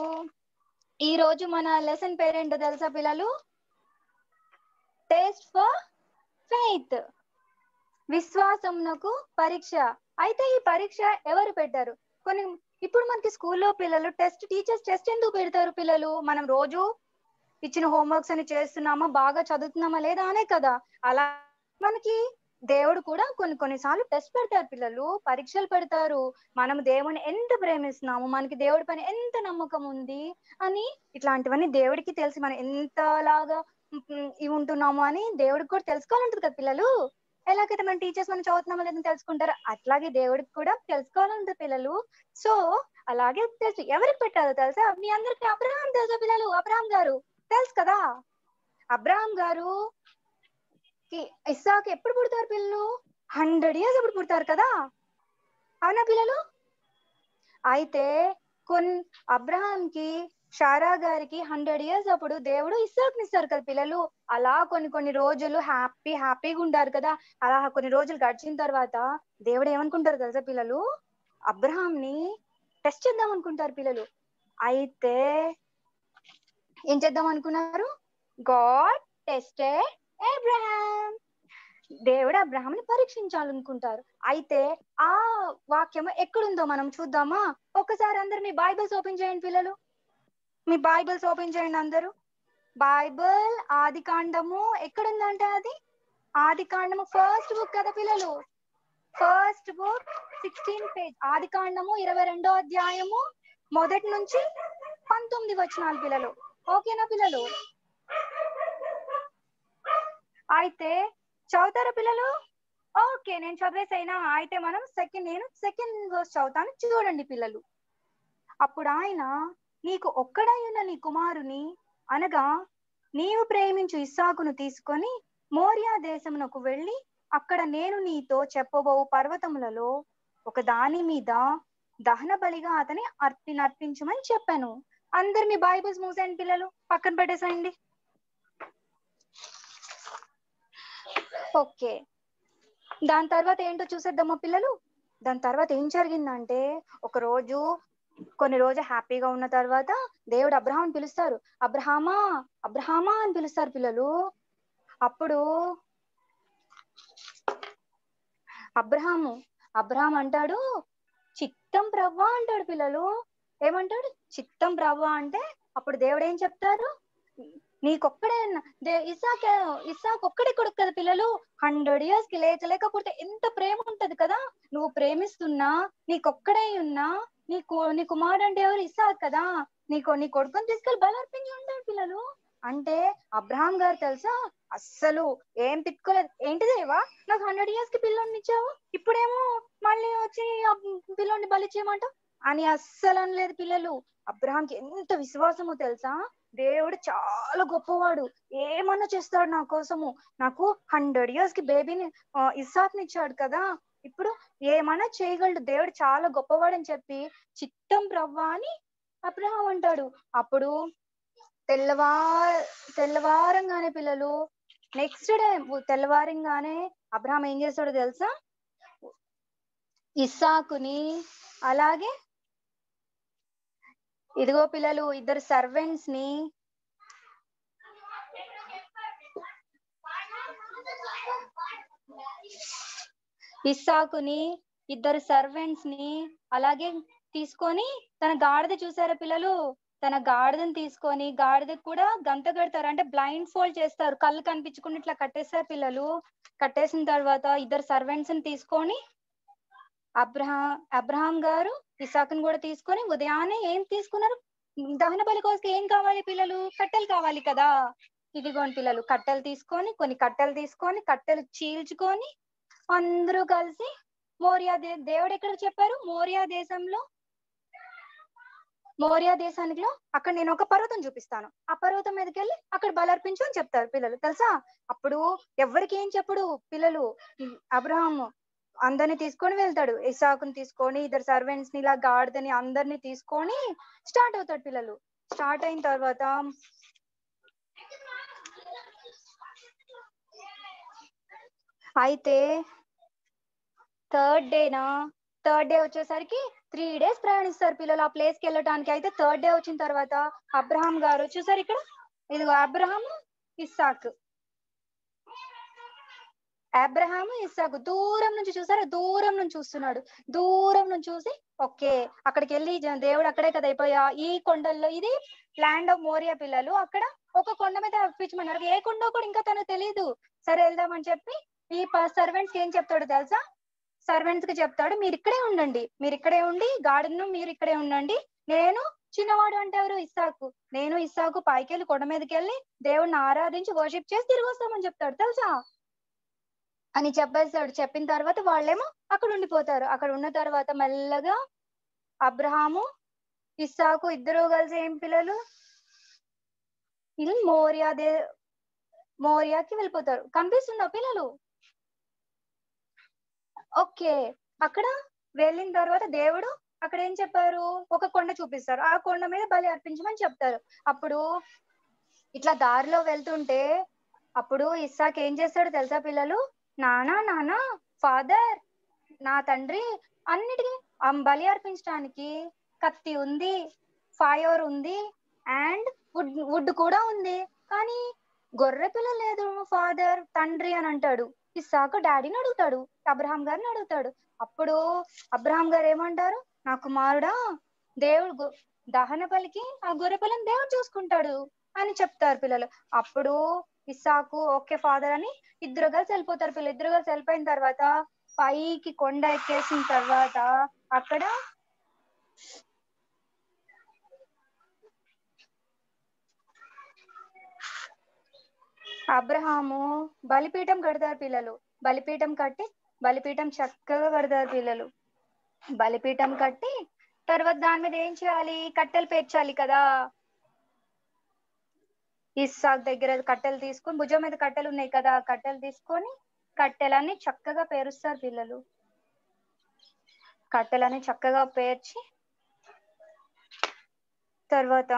ఈ రోజు మన లెసన్ పేరేంటో తెలుసా పిల్లలు? టేస్ట్ ఫర్ ఫెయిత్ విశ్వాసమునకు పరీక్ష. అయితే ఈ పరీక్ష ఎవరు పెట్టారు? కొన్ని ఇప్పుడు మనకి స్కూల్లో పిల్లలు టెస్ట్ టీచర్స్ టెస్ట్ ఎందుకు పెడతారు పిల్లలు? మనం రోజు ఇచ్చిన హోంవర్క్స్ అని చేస్తున్నామా? బాగా చదువుతున్నామా లేదా? అనే కదా. అలా మనకి దేవుడు కూడా కొన్ని కొన్నిసార్లు టెస్ట్ పెడతారు పిల్లలు. పరీక్షలు పెడతారు. మనం దేవుని ఎంత ప్రేమిస్తున్నాము? మనకి దేవుడి పైన ఎంత నమ్మకం ఉంది? అని ఇట్లాంటివన్నీ దేవుడికి తెలిసి మనం ఎంతలాగా ఇవి ఉంటున్నాము అని దేవుడికి కూడా తెలుసుకోవాలంటది కదా పిల్లలు. ఎలాగైతే మన టీచర్స్ మనం చదువుతున్నామో లేదని తెలుసుకుంటారో? అట్లాగే దేవుడికి కూడా తెలుసుకోవాలంటే పిల్లలు. సో అలాగే తెలుసు. ఎవరికి పెట్టారో తెలుసా? మీ అందరికి అబ్రహాం తెలుసా పిల్లలు? అబ్రహాం గారు. తెలుసు కదా? అబ్రహాం గారు కి- ఎప్పుడు పుడతారు పిల్లలు? హండ్రెడ్ ఇయర్స్ ఎప్పుడు పుడతారు కదా? అవునా పిల్లలు? అయితే కొన్ అబ్రహాంకి షారా గారికి హండ్రెడ్ ఇయర్స్ అప్పుడు దేవుడు ఇస్సాకుని ఇస్తారు కదా పిల్లలు. అలా కొన్ని కొన్ని రోజులు హ్యాపీ హ్యాపీగా ఉంటారు కదా. అలా కొన్ని రోజులు గడిచిన తర్వాత దేవుడు ఏమనుకుంటారు తెలుసా పిల్లలు? అబ్రహాంని టెస్ట్ చేద్దాం అనుకుంటారు పిల్లలు. అయితే ఏం చేద్దాం అనుకున్నారు? గాడ్ టెస్టెడ్ అబ్రహాం దేవుడు అబ్రహాంని పరీక్షించాలనుకుంటారు. అయితే ఆ వాక్యం ఎక్కడుందో మనం చూద్దామా? ఒకసారి అందరు మీ బైబిల్స్ ఓపెన్ చేయండి పిల్లలు. మీ బైబిల్స్ ఓపెన్ చేయండి అందరూ. బైబిల్ ఆది కాండము ఎక్కడుందంటే అది? ఆది కాండము ఫస్ట్ బుక్ కదా పిల్లలు? ఫస్ట్ బుక్ సిక్స్టీన్ పేజ్ ఆది కాండము ఇరవై రెండో అధ్యాయము మొదటి నుంచి పంతొమ్మిది వచనాలు పిల్లలు. ఓకేనా పిల్లలు? అయితే చదువుతారా పిల్లలు? ఓకే నేను చదివేసైనా. అయితే మనం సెకండ్ నేను సెకండ్ వర్స్ చదువుతాను. చూడండి పిల్లలు. అప్పుడు ఆయన నీకు ఒక్కడై ఉన్న నీ కుమారుని అనగా నీవు ప్రేమించు ఇస్సాకును తీసుకొని మోరియా దేశమునకు వెళ్ళి అక్కడ నేను నీతో చెప్పబో పర్వతములలో ఒక దాని మీద దహన బలిగా అతని అర్పి అర్పించమని చెప్పాను. అందరు మీ బైబుల్స్ మూసేయండి పిల్లలు. పక్కన పెట్టేసేయండి. ఓకే. దాని తర్వాత ఏంటో చూసేద్దామా పిల్లలు? దాని తర్వాత ఏం జరిగిందంటే ఒక రోజు కొన్ని రోజు హ్యాపీగా ఉన్న తర్వాత దేవుడు అబ్రహాం పిలుస్తారు. అబ్రహామా? అబ్రహామా అని పిలుస్తారు పిల్లలు. అప్పుడు అబ్రహాము అబ్రహాం అంటాడు చిత్తం ప్రవ్వా అంటాడు పిల్లలు. ఏమంటాడు? చిత్తం ప్రవ్వా అంటే అప్పుడు దేవుడు ఏం చెప్తారు? నీకొక్కడే దే ఇసాక్ ఇసాక్ ఒక్కడే కొడుకు కదా పిల్లలు. హండ్రెడ్ ఇయర్స్కి లేక లేకపోతే ఎంత ప్రేమ ఉంటది కదా? నువ్వు ప్రేమిస్తున్నా నీకొక్కడే ఉన్నా నీకు నీ కుమారుడు అంటే ఎవరు? ఇసాక్ కదా. నీకు నీ కొడుకుని తీసుకెళ్ళి బలర్పించి ఉంటాడు పిల్లలు. అంటే అబ్రహాం గారు తెలుసా? అస్సలు ఏం తిట్టుకోలేదు. ఏంటి దేవా? నాకు హండ్రెడ్ ఇయర్స్కి పిల్లోని ఇచ్చావు. ఇప్పుడేమో మళ్ళీ వచ్చి పిల్లోని బలి చేయమంటావు? అని అస్సలు అనలేదు పిల్లలు. అబ్రహాంకి ఎంత విశ్వాసమో తెలుసా? దేవుడు చాలా గొప్పవాడు. ఏమన్నా చేస్తాడు నా కోసము? నాకు హండ్రెడ్ ఇయర్స్కి బేబీని ఇస్సాక్ని ఇచ్చాడు కదా. ఇప్పుడు ఏమన్నా చేయగలడు. దేవుడు చాలా గొప్పవాడు అని చెప్పి చిత్తం ప్రవ్వా అని అబ్రహాం అంటాడు. అప్పుడు తెల్లవా తెల్లవారంగానే పిల్లలు నెక్స్ట్ డే తెల్లవారంగానే అబ్రహాం ఏం చేస్తాడో తెలుసా? ఇస్సాకుని అలాగే ఇదిగో పిల్లలు ఇద్దరు సర్వెంట్స్ని ఇస్సాకుని ఇద్దరు సర్వెంట్స్ని అలాగే తీసుకొని తన గాడిద చూసారా పిల్లలు? తన గాడిదని తీసుకొని గాడిద కూడా గంత కడతారు. అంటే బ్లైండ్ ఫోల్డ్ చేస్తారు. కళ్ళు కనిపించకుండా ఇట్లా కట్టేస్తారు పిల్లలు. కట్టేసిన తర్వాత ఇద్దరు సర్వెంట్స్ని తీసుకొని అబ్రహా అబ్రహాం గారు ఇసాకును కూడా తీసుకొని ఉదయాన్నే ఏం తీసుకున్నారు? దహన బలి కోసం ఏం కావాలి పిల్లలు? కట్టెలు కావాలి కదా. ఇదిగోని పిల్లలు కట్టెలు తీసుకొని కొన్ని కట్టెలు తీసుకొని కట్టెలు చీల్చుకొని అందరూ కలిసి మోరియా దే దేవుడు ఎక్కడ చెప్పారు? మోరియా దేశంలో మోరియా దేశానికిలో అక్కడ నేను ఒక పర్వతం చూపిస్తాను. ఆ పర్వతం మీదకి వెళ్ళి అక్కడ బలర్పించు అని చెప్తారు పిల్లలు. తెలుసా? అప్పుడు ఎవరికి ఏం చెప్పడు? పిల్లలు అబ్రహాము అందరిని తీసుకొని వెళ్తాడు. ఇసాకుని తీసుకొని ఇద్దరు సర్వెంట్స్ని ఇలా గాడిదని అందరిని తీసుకొని స్టార్ట్ అవుతాడు పిల్లలు. స్టార్ట్ అయిన తర్వాత అయితే థర్డ్ డేనా థర్డ్ డే వచ్చేసరికి త్రీ డేస్ ప్రయాణిస్తారు పిల్లలు ఆ ప్లేస్కి వెళ్ళటానికి. అయితే థర్డ్ డే వచ్చిన తర్వాత అబ్రహాం గారు చూసారు ఇక్కడ ఇదిగో అబ్రహాం ఇస్సాక్. అబ్రహాం ఇస్సాకు దూరం నుంచి చూసారా? దూరం నుంచి చూస్తున్నాడు. దూరం నుంచి చూసి ఓకే అక్కడికి వెళ్ళి దేవుడు అక్కడే కదా అయిపోయా? ఈ కొండల్లో ఇది ల్యాండ్ ఆఫ్ మోరియా పిల్లలు అక్కడ ఒక కొండ మీద అర్పించమన్నారు. ఏ కొండో కూడా ఇంకా తనకు తెలియదు సరే వెళ్దామని చెప్పి ఈ సర్వెంట్స్ ఏం చెప్తాడు తెలుసా? సర్వెంట్స్కి చెప్తాడు మీరు ఇక్కడే ఉండండి. మీరు ఇక్కడే ఉండి గార్డెన్ మీరు ఇక్కడే ఉండండి. నేను చిన్నవాడు అంటే ఎవరు? ఇస్సాకు. నేను ఇస్సాకు పైకి వెళ్ళి కొండ మీదకి వెళ్ళి దేవుడిని ఆరాధించి వర్షిప్ చేసి తిరిగి వస్తామని చెప్తాడు. తెలుసా? అని చెప్పేస్తాడు చెప్పిన తర్వాత వాళ్ళేమో అక్కడ ఉండిపోతారు. అక్కడ ఉన్న తర్వాత మెల్లగా అబ్రహాము ఇస్సాకు ఇద్దరు కలిసి ఏం పిల్లలు? ఇది మోరియా దే మోరియాకి వెళ్ళిపోతారు. కనిపిస్తుందా పిల్లలు? ఓకే. అక్కడ వెళ్ళిన తర్వాత దేవుడు అక్కడ ఏం చెప్పారు? ఒక కొండ చూపిస్తారు. ఆ కొండ మీద బలి అర్పించమని చెప్తారు. అప్పుడు ఇట్లా దారిలో వెళ్తుంటే అప్పుడు ఇస్సాక్ ఏం చేస్తాడు తెలుసా పిల్లలు? నానా నానా ఫాదర్ నా తండ్రి అన్నిటికీ బలి అర్పించడానికి కత్తి ఉంది ఫైర్ ఉంది అండ్ వుడ్ వుడ్ కూడా ఉంది. కానీ గొర్రె పిల్ల లేదు ఫాదర్ తండ్రి అని అంటాడు. ఇస్సాకు డాడీని అడుగుతాడు అబ్రహాం గారిని అడుగుతాడు. అప్పుడు అబ్రహాం గారు ఏమంటారు? నా కుమారుడా దేవుడు దహన పలికి ఆ గొర్రె పిల్లని దేవుడు చూసుకుంటాడు అని చెప్తారు పిల్లలు. అప్పుడు ఇస్సాకు ఓకే ఫాదర్ అని ఇద్దరు కలిసి వెళ్ళిపోతారు పిల్లలు. ఇద్దరు కలిసి వెళ్ళిపోయిన తర్వాత పైకి కొండ ఎక్కేసిన తర్వాత అక్కడ అబ్రహాము బలిపీఠం కడతారు పిల్లలు. బలిపీఠం కట్టి బలిపీఠం చక్కగా కడతారు పిల్లలు. బలిపీఠం కట్టి తర్వాత దాని మీద ఏం చేయాలి? కట్టెలు పేర్చాలి కదా. ఇస్సాక్ దగ్గర కట్టెలు తీసుకొని భుజం మీద కట్టెలు ఉన్నాయి కదా కట్టెలు తీసుకొని కట్టెలన్నీ చక్కగా పేరుస్తారు పిల్లలు. కట్టెలన్నీ చక్కగా పేర్చి తర్వాత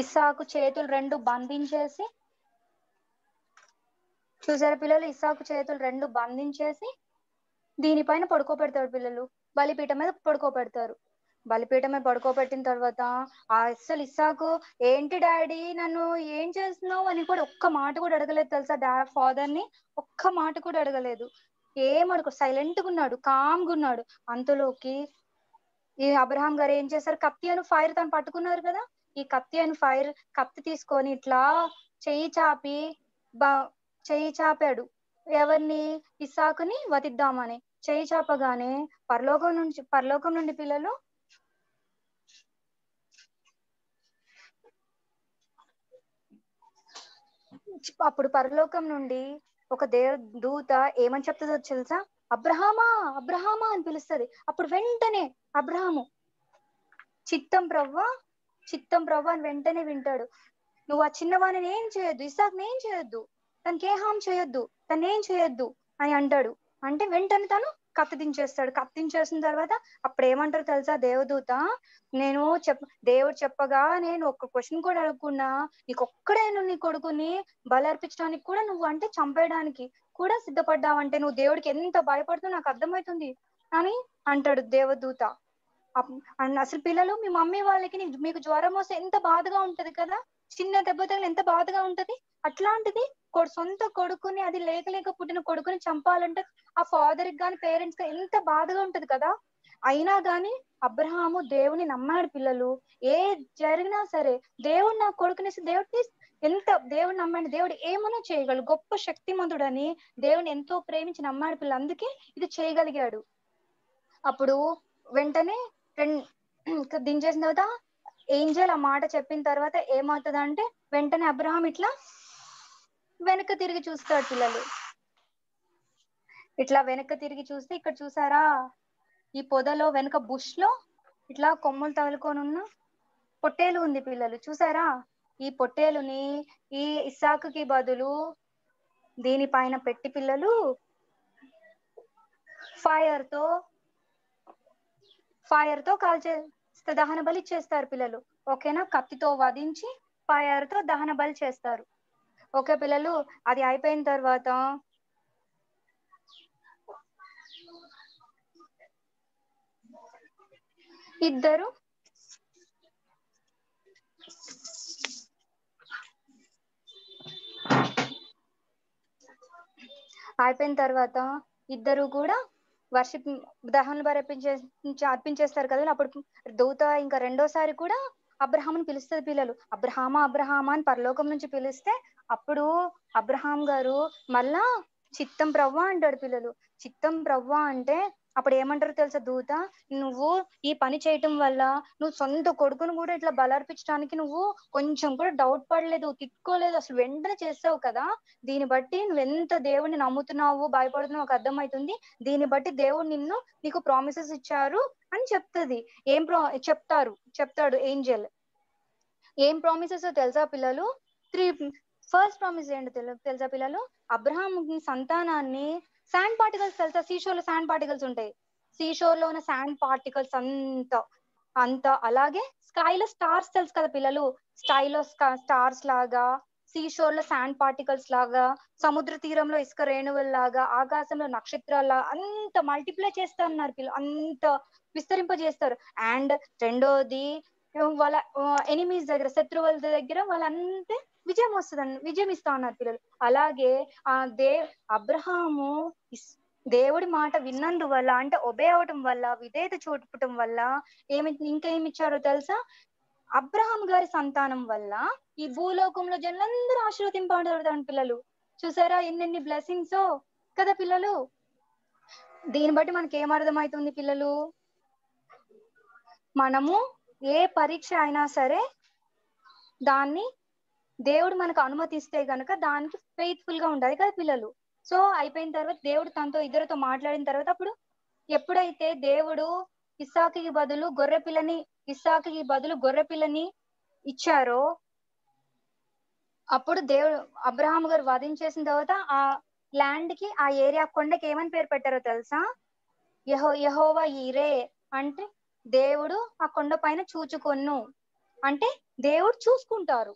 ఇస్సాకు చేతులు రెండు బంధించేసి చూసారు పిల్లలు? ఇస్సాకు చేతులు రెండు బంధించేసి దీనిపైన పడుకోబెడతాడు పిల్లలు. బలిపీఠం మీద పడుకోబెడతారు. బలిపీఠం మీద పడుకోబెట్టిన తర్వాత ఆ అస్సలు ఇస్సాకు ఏంటి డాడీ నన్ను ఏం చేస్తున్నావు? అని కూడా ఒక్క మాట కూడా అడగలేదు తెలుసా డా ఫాదర్ని ఒక్క మాట కూడా అడగలేదు. ఏం అడుగు సైలెంట్గా ఉన్నాడు కామ్గా ఉన్నాడు. అంతలోకి ఈ అబ్రహాం గారు ఏం చేశారు? కత్తి అని ఫైర్ తను పట్టుకున్నారు కదా ఈ కత్తి అని ఫైర్ కత్తి తీసుకొని ఇట్లా చెయ్యి చాపి బా చెయ్యి చాపాడు. ఎవరిని? ఇసాకుని వతిద్దామని చేయి చాపగానే పరలోకం నుంచి పరలోకం నుండి పిల్లలు? అప్పుడు పరలోకం నుండి ఒక దేవ దూత ఏమని చెప్తుందో తెలుసా? అబ్రహామా అబ్రహామా అని పిలుస్తుంది. అప్పుడు వెంటనే అబ్రహాము చిత్తం ప్రవ్వ చిత్తం ప్రవ్వ అని వెంటనే వింటాడు. నువ్వు ఆ చిన్నవాణిని ఏం చేయొద్దు ఇసాక్ ఏం చేయొద్దు? తనకి ఏ హామ్ చేయొద్దు? తనేం చేయొద్దు? అని అంటాడు. అంటే వెంటనే తను కత్తి దించేస్తాడు. కత్తి దించేసిన తర్వాత అప్పుడు ఏమంటారు తెలుసా? దేవదూత నేను చెప్ దేవుడు చెప్పగా నేను ఒక్క క్వశ్చన్ కూడా అడగకుండా నీకు ఒక్కడైనా నీ కొడుకుని బలర్పించడానికి కూడా నువ్వు అంటే చంపేయడానికి కూడా సిద్ధపడ్డావంటే నువ్వు దేవుడికి ఎంత భయపడుతున్నావు నాకు అర్థమవుతుంది? అని అంటాడు దేవదూత. అసలు పిల్లలు మీ మమ్మీ వాళ్ళకి మీకు జ్వరం వస్తే ఎంత బాధగా ఉంటది కదా? చిన్న దెబ్బ తగిలి ఎంత బాధగా ఉంటది? అట్లాంటిది సొంత కొడుకుని అది లేక లేక పుట్టిన కొడుకుని చంపాలంటే ఆ ఫాదర్కి గాని పేరెంట్స్కి ఎంత బాధగా ఉంటది కదా? అయినా గాని అబ్రహాము దేవుని నమ్మాడు పిల్లలు. ఏ జరిగినా సరే దేవుడు నా కొడుకుని దేవుడిని ఎంత దేవుడు నమ్మాడు దేవుడు ఏమైనా చేయగలడు? గొప్ప శక్తిమంతుడని దేవుని ఎంతో ప్రేమించి నమ్మాడు పిల్లలు అందుకే ఇది చేయగలిగాడు. అప్పుడు వెంటనే దించేసిన తర్వాత ఏంజల్ ఆ మాట చెప్పిన తర్వాత ఏమవుతుందంటే వెంటనే అబ్రహాం ఇట్లా వెనక తిరిగి చూస్తాడు పిల్లలు. ఇట్లా వెనక తిరిగి చూస్తే ఇక్కడ చూసారా? ఈ పొదలో వెనక బుష్లో ఇట్లా కొమ్మలు తగులుకొని ఉన్న పొట్టేలు ఉంది పిల్లలు. చూసారా? ఈ పొట్టేలుని ఈ ఇసాకుకి బదులు దీనిపైన పెట్టి పిల్లలు ఫైర్తో ఫైర్తో కాల్చే దహన బలి చేస్తారు పిల్లలు. ఓకేనా? కత్తితో వధించి పాయారుతో దహన బలి చేస్తారు. ఓకే పిల్లలు అది అయిపోయిన తర్వాత ఇద్దరు అయిపోయిన తర్వాత ఇద్దరు కూడా వర్షిప్ దహన బలి అర్పించే అర్పించేస్తారు కదా అప్పుడు దూత ఇంకా రెండోసారి కూడా అబ్రహాముని పిలుస్తుంది పిల్లలు. అబ్రహామా అబ్రహామా అని పరలోకం నుంచి పిలిస్తే అప్పుడు అబ్రహాం గారు మళ్ళా చిత్తం ప్రవ్వ అంటాడు పిల్లలు. చిత్తం ప్రవ్వ అంటే అప్పుడు ఏమంటారు తెలుసా దూత? నువ్వు ఈ పని చేయటం వల్ల నువ్వు సొంత కొడుకును కూడా ఇట్లా బలర్పించడానికి నువ్వు కొంచెం కూడా డౌట్ పడలేదు తిట్టుకోలేదు అసలు వెంటనే చేసావు కదా? దీన్ని బట్టి నువ్వు ఎంత దేవుడిని నమ్ముతున్నావు భయపడుతున్నావు ఒక అర్థమవుతుంది దీన్ని బట్టి దేవుడు నిన్ను నీకు ప్రామిసెస్ ఇచ్చారు అని చెప్తుంది. ఏం ప్రా చెప్తారు చెప్తాడు ఏంజల్ ఏం ప్రామిసెస్ తెలుసా పిల్లలు? త్రీ ఫస్ట్ ప్రామిస్ ఏంటి తెలు- తెలుసా పిల్లలు? అబ్రహాం సంతానాన్ని శాండ్ పార్టికల్స్ తెలుసా? సీషోర్లో శాండ్ పార్టికల్స్ ఉంటాయి. సీషోర్లో ఉన్న శాండ్ పార్టికల్స్ అంత అంత అలాగే స్కై లో స్టార్స్ తెలుసు కదా పిల్లలు? స్కై లో స్టార్స్ లాగా సీషోర్లో శాండ్ పార్టికల్స్ లాగా సముద్ర తీరంలో ఇసుక రేణువుల లాగా ఆకాశంలో నక్షత్రాల అంత మల్టిప్లై చేస్తా ఉన్నారు పిల్లలు అంత విస్తరింపజేస్తారు. అండ్ రెండోది వాళ్ళ ఎనిమీస్ దగ్గర శత్రువుల దగ్గర వాళ్ళంతే విజయం వస్తుంది విజయం ఇస్తా ఉన్నారు పిల్లలు. అలాగే ఆ దే అబ్రహాము దేవుడి మాట విన్నందు వల్ల అంటే ఒబే అవటం వల్ల విధేయత చూపటం వల్ల ఏమి ఇంకా ఏమి ఇచ్చారో తెలుసా? అబ్రహాం గారి సంతానం వల్ల ఈ భూలోకంలో జనులందరూ ఆశీర్వదింపబడతారు పిల్లలు. చూసారా ఎన్నెన్ని బ్లెస్సింగ్స్ కదా పిల్లలు? దీన్ని బట్టి మనకి ఏం అర్థమవుతుంది పిల్లలు? మనము ఏ పరీక్ష అయినా సరే దాన్ని దేవుడు మనకు అనుమతిస్తే గనక దానికి ఫెయిత్ఫుల్గా ఉండాలి కదా పిల్లలు. సో అయిపోయిన తర్వాత దేవుడు తనతో ఇద్దరితో మాట్లాడిన తర్వాత అప్పుడు ఎప్పుడైతే దేవుడు ఇస్సాకి బదులు గొర్రె పిల్లని ఇస్సాకి బదులు గొర్రె పిల్లని ఇచ్చారో అప్పుడు దేవుడు అబ్రహాం గారు వధించేసిన తర్వాత ఆ ల్యాండ్కి ఆ ఏరియా కొండకి ఏమని పేరు పెట్టారో తెలుసా? యహో యహోవా ఈరే అంటే దేవుడు ఆ కొండ పైన చూచుకొన్ను. అంటే దేవుడు చూసుకుంటారు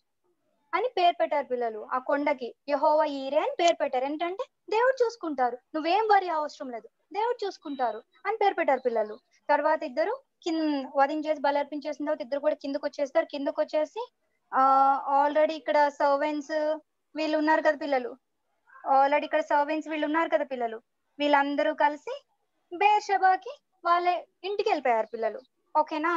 అని పేరు పెట్టారు పిల్లలు ఆ కొండకి. యహోవ ఈరే అని పేరు పెట్టారు. ఏంటంటే దేవుడు చూసుకుంటారు. నువ్వేం వరి అవసరం లేదు. దేవుడు చూసుకుంటారు అని పేరు పెట్టారు పిల్లలు. తర్వాత ఇద్దరు కింద వధించేసి బలర్పించేసిన తర్వాత ఇద్దరు కూడా కిందకు వచ్చేస్తారు. కిందకు వచ్చేసి ఆ ఆల్రెడీ ఇక్కడ సర్వెంట్స్ వీళ్ళు ఉన్నారు కదా పిల్లలు. ఆల్రెడీ ఇక్కడ సర్వెంట్స్ వీళ్ళు ఉన్నారు కదా పిల్లలు. వీళ్ళందరూ కలిసి బేర్షబాకి వాళ్ళే ఇంటికి వెళ్ళిపోయారు పిల్లలు. ఓకేనా?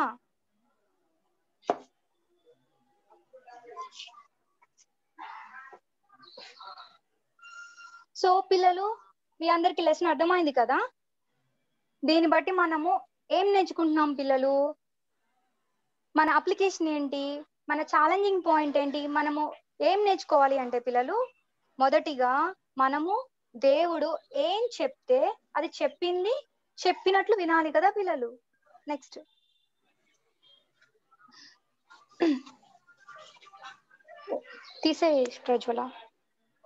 సో పిల్లలు మీ అందరికి లెసన్ అర్థమైంది కదా? దీన్ని బట్టి మనము ఏం నేర్చుకుంటున్నాం పిల్లలు? మన అప్లికేషన్ ఏంటి? మన ఛాలెంజింగ్ పాయింట్ ఏంటి? మనము ఏం నేర్చుకోవాలి అంటే పిల్లలు మొదటిగా మనము దేవుడు ఏం చెప్తే అది చెప్పింది చెప్పినట్లు వినాలి కదా పిల్లలు. నెక్స్ట్ తీసే ప్రజ్వల.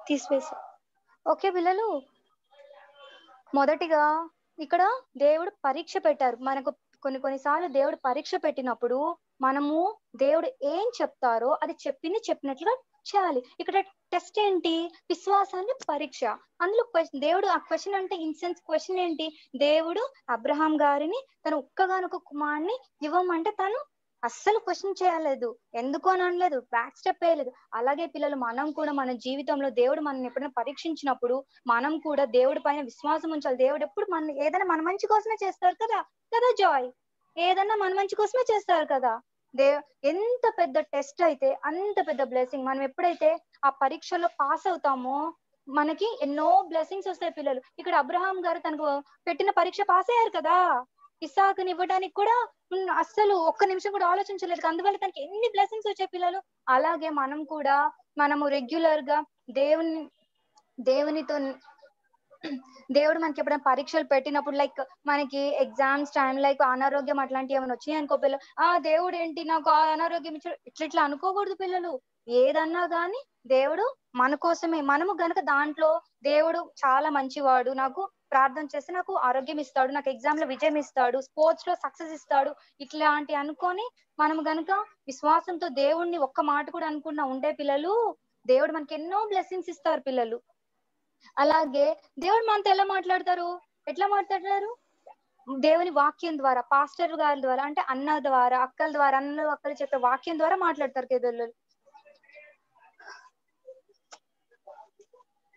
తీసివేసే. ఓకే పిల్లలు? మొదటిగా ఇక్కడ దేవుడు పరీక్ష పెట్టారు. మనకు కొన్ని కొన్నిసార్లు దేవుడు పరీక్ష పెట్టినప్పుడు మనము దేవుడు ఏం చెప్తారో అది చెప్పింది చెప్పినట్లుగా చేయాలి. ఇక్కడ టెస్ట్ ఏంటి? విశ్వాసాన్ని పరీక్ష. అందులో క్వశ్చన్ దేవుడు ఆ క్వశ్చన్ అంటే ఇన్సెన్స్ క్వశ్చన్ ఏంటి? దేవుడు అబ్రహాం గారిని తన ఒక్కగానొక కుమారుని ఇవ్వమంటే తను అస్సలు క్వశ్చన్ చేయలేదు. ఎందుకు అని అనలేదు. బ్యాక్ స్టెప్ వేయలేదు. అలాగే పిల్లలు మనం కూడా మన జీవితంలో దేవుడు మనల్ని ఎప్పుడైనా పరీక్షించినప్పుడు మనం కూడా దేవుడి పైన విశ్వాసం ఉంచాలి. దేవుడు ఎప్పుడు మన ఏదైనా మన మంచి కోసమే చేస్తారు కదా? కదా జాయ్? ఏదన్నా మన మంచి కోసమే చేస్తారు కదా? దే ఎంత పెద్ద టెస్ట్ అయితే అంత పెద్ద బ్లెస్సింగ్ మనం ఎప్పుడైతే ఆ పరీక్షలో పాస్ అవుతామో మనకి ఎన్నో బ్లెస్సింగ్స్ వస్తాయి పిల్లలు. ఇక్కడ అబ్రహాం గారు తనకు పెట్టిన పరీక్ష పాస్ అయ్యారు కదా. ఇసాకుని ఇవ్వడానికి కూడా అస్సలు ఒక్క నిమిషం కూడా ఆలోచించలేదు. అందువల్ల తనకి ఎన్ని బ్లెస్సింగ్స్ వచ్చాయి పిల్లలు? అలాగే మనం కూడా మనము రెగ్యులర్గా దేవుని దేవునితో దేవుడు మనకి ఎప్పుడైనా పరీక్షలు పెట్టినప్పుడు లైక్ మనకి ఎగ్జామ్స్ టైం లైక్ అనారోగ్యం అట్లాంటివి ఏమైనా వచ్చినాయి అనుకో పిల్లలు ఆ దేవుడు ఏంటి? నాకు ఆ అనారోగ్యం ఇచ్చాడు. ఇట్లా ఇట్లా అనుకోకూడదు పిల్లలు. ఏదన్నా గాని దేవుడు మన కోసమే. మనము గనక దాంట్లో దేవుడు చాలా మంచివాడు నాకు ప్రార్థన చేస్తే నాకు ఆరోగ్యం ఇస్తాడు నాకు ఎగ్జామ్లో విజయం ఇస్తాడు స్పోర్ట్స్లో సక్సెస్ ఇస్తాడు ఇట్లాంటి అనుకొని మనం గనక విశ్వాసంతో దేవుణ్ణి ఒక్క మాట కూడా అనుకున్నా ఉండే పిల్లలు దేవుడు మనకి ఎన్నో బ్లెస్సింగ్స్ ఇస్తారు పిల్లలు. అలాగే దేవుడు మనతో ఎలా మాట్లాడతారు? ఎట్లా మాట్లాడతారు? దేవుని వాక్యం ద్వారా పాస్టర్ గారి ద్వారా అంటే అన్న ద్వారా అక్కల ద్వారా అన్నలు అక్కలు చెప్పే వాక్యం ద్వారా మాట్లాడతారు కేదళ్ళు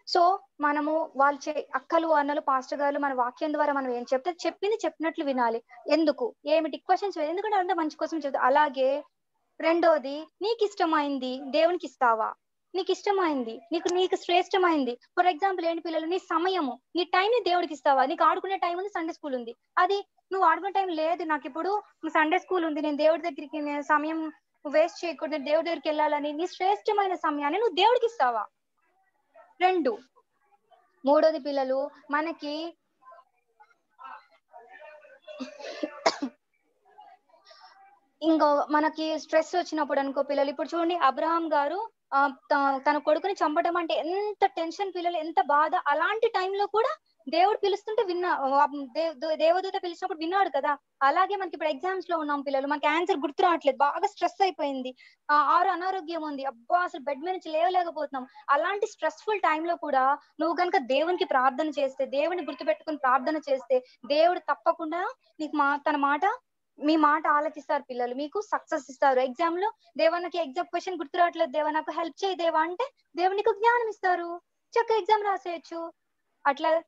సో మనము వాళ్ళు చే అక్కలు అన్నలు పాస్టర్ గారు మన వాక్యం ద్వారా మనం ఏం చెప్తే చెప్పింది చెప్పినట్లు వినాలి. ఎందుకు? ఏమిటి? క్వశ్చన్స్ ఎందుకంటే అంతా మంచి కోసం చెప్తా అలాగే రెండోది నీకు ఇష్టమైంది దేవునికి ఇస్తావా? నీకు ఇష్టమైంది నీకు నీకు శ్రేష్టమైంది. ఫర్ ఎగ్జాంపుల్ ఏంటి పిల్లలు నీ సమయము నీ టైం ని దేవుడికి ఇస్తావా? నీకు ఆడుకునే టైం ఉంది సండే స్కూల్ ఉంది. అది నువ్వు ఆడుకునే టైం లేదు నాకు ఇప్పుడు సండే స్కూల్ ఉంది నేను దేవుడి దగ్గరికి నేను సమయం వేస్ట్ చేయకూడదు నేను దేవుడి దగ్గరికి వెళ్ళాలని నీ శ్రేష్టమైన సమయాన్ని నువ్వు దేవుడికి ఇస్తావా? రెండు. మూడోది పిల్లలు మనకి ఇంకో మనకి స్ట్రెస్ వచ్చినప్పుడు అనుకో పిల్లలు ఇప్పుడు చూడండి అబ్రహాం గారు తన కొడుకుని చంపడం అంటే ఎంత టెన్షన్ పిల్లలు ఎంత బాధ అలాంటి టైంలో కూడా దేవుడు పిలుస్తుంటే విన్నా దేవదూత పిలిచినప్పుడు విన్నాడు కదా. అలాగే మనకి ఇప్పుడు ఎగ్జామ్స్లో ఉన్నాం పిల్లలు మనకి ఆన్సర్ గుర్తు రావట్లేదు బాగా స్ట్రెస్ అయిపోయింది. ఆరు అనారోగ్యం ఉంది. అబ్బా అసలు బెడ్ మీద నుంచి లేవలేకపోతున్నాం. అలాంటి స్ట్రెస్ఫుల్లో కూడా నువ్వు కనుక దేవునికి ప్రార్థన చేస్తే దేవుని గుర్తుపెట్టుకుని ప్రార్థన చేస్తే దేవుడు తప్పకుండా నీకు మా తన మాట మీ మాట ఆలోచిస్తారు పిల్లలు మీకు సక్సెస్ ఇస్తారు. ఎగ్జామ్లో దేవా ఎగ్జామ్ క్వశ్చన్ గుర్తు రావట్లేదు దేవా నాకు హెల్ప్ చేయి దేవా అంటే దేవునికి జ్ఞానం ఇస్తారు. చక్కగా ఎగ్జామ్ రాసేయచ్చు. అట్లా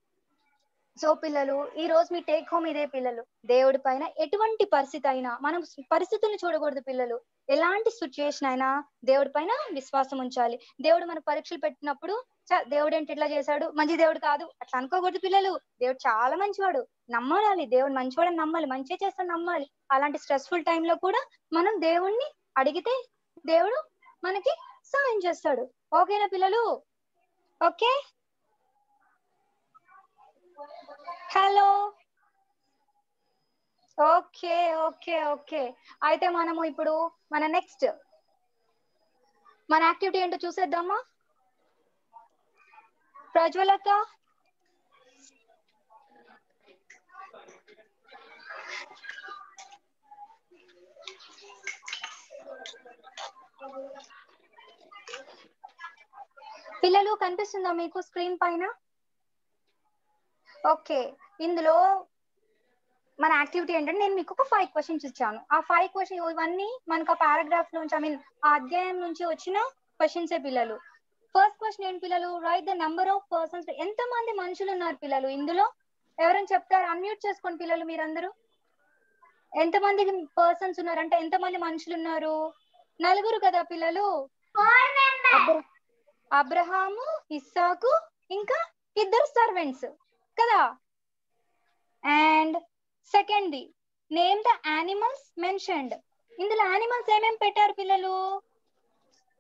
సో పిల్లలు ఈ రోజు మీ టేక్ హోమ్ ఇదే పిల్లలు. దేవుడి పైన ఎటువంటి పరిస్థితి అయినా మనం పరిస్థితులను చూడకూడదు పిల్లలు. ఎలాంటి సిచ్యుయేషన్ అయినా దేవుడి పైన విశ్వాసం ఉంచాలి. దేవుడు మన పరీక్షలు పెట్టినప్పుడు దేవుడు ఏంటి ఇట్లా చేశాడు? మంచి దేవుడు కాదు. అట్లా అనుకోకూడదు పిల్లలు. దేవుడు చాలా మంచివాడు. నమ్మాలి దేవుడు మంచివాడని నమ్మాలి. మంచిగా చేస్తాడు నమ్మాలి. అలాంటి స్ట్రెస్ఫుల్లో కూడా మనం దేవుణ్ణి అడిగితే దేవుడు మనకి సహాయం చేస్తాడు. ఓకేనా పిల్లలు? Okay? Hello? Okay okay okay. అయితే మనము ఇప్పుడు మన నెక్స్ట్. మన యాక్టివిటీ ఏంటో చూసేద్దామా? ప్రజ్వలత? పిల్లలు కనిపిస్తుందా మీకు స్క్రీన్ పైన? ఓకే ఇందులో మన యాక్టివిటీ ఏంటంటే నేను మీకు ఒక ఫైవ్ క్వశ్చన్స్ ఇచ్చాను. ఆ ఫైవ్ క్వశ్చన్ ఇవన్నీ మనకు ఆ పారాగ్రాఫ్ నుంచి ఐ మీన్ ఆ అధ్యాయం నుంచి వచ్చిన క్వశ్చన్స్ పిల్లలు. ఫస్ట్ క్వశ్చన్ ఏంటి పిల్లలు? Write the number of persons ఎంత మంది మనుషులు ఉన్నారు పిల్లలు ఇందులో? ఎవరైనా చెప్తారు? అన్మ్యూట్ చేసుకోండి పిల్లలు మీరందరూ. ఎంత మంది పర్సన్స్ ఉన్నారు? అంటే ఎంత మంది మనుషులు ఉన్నారు? నలుగురు కదా పిల్లలు? అబ్ర- అబ్రహాము ఇస్సాకు ఇంకా ఇద్దరు సర్వెంట్స్ కదా? And second the name the animals mentioned ఇందులో యానిమల్స్ ఏమేం పెట్టారు పిల్లలు?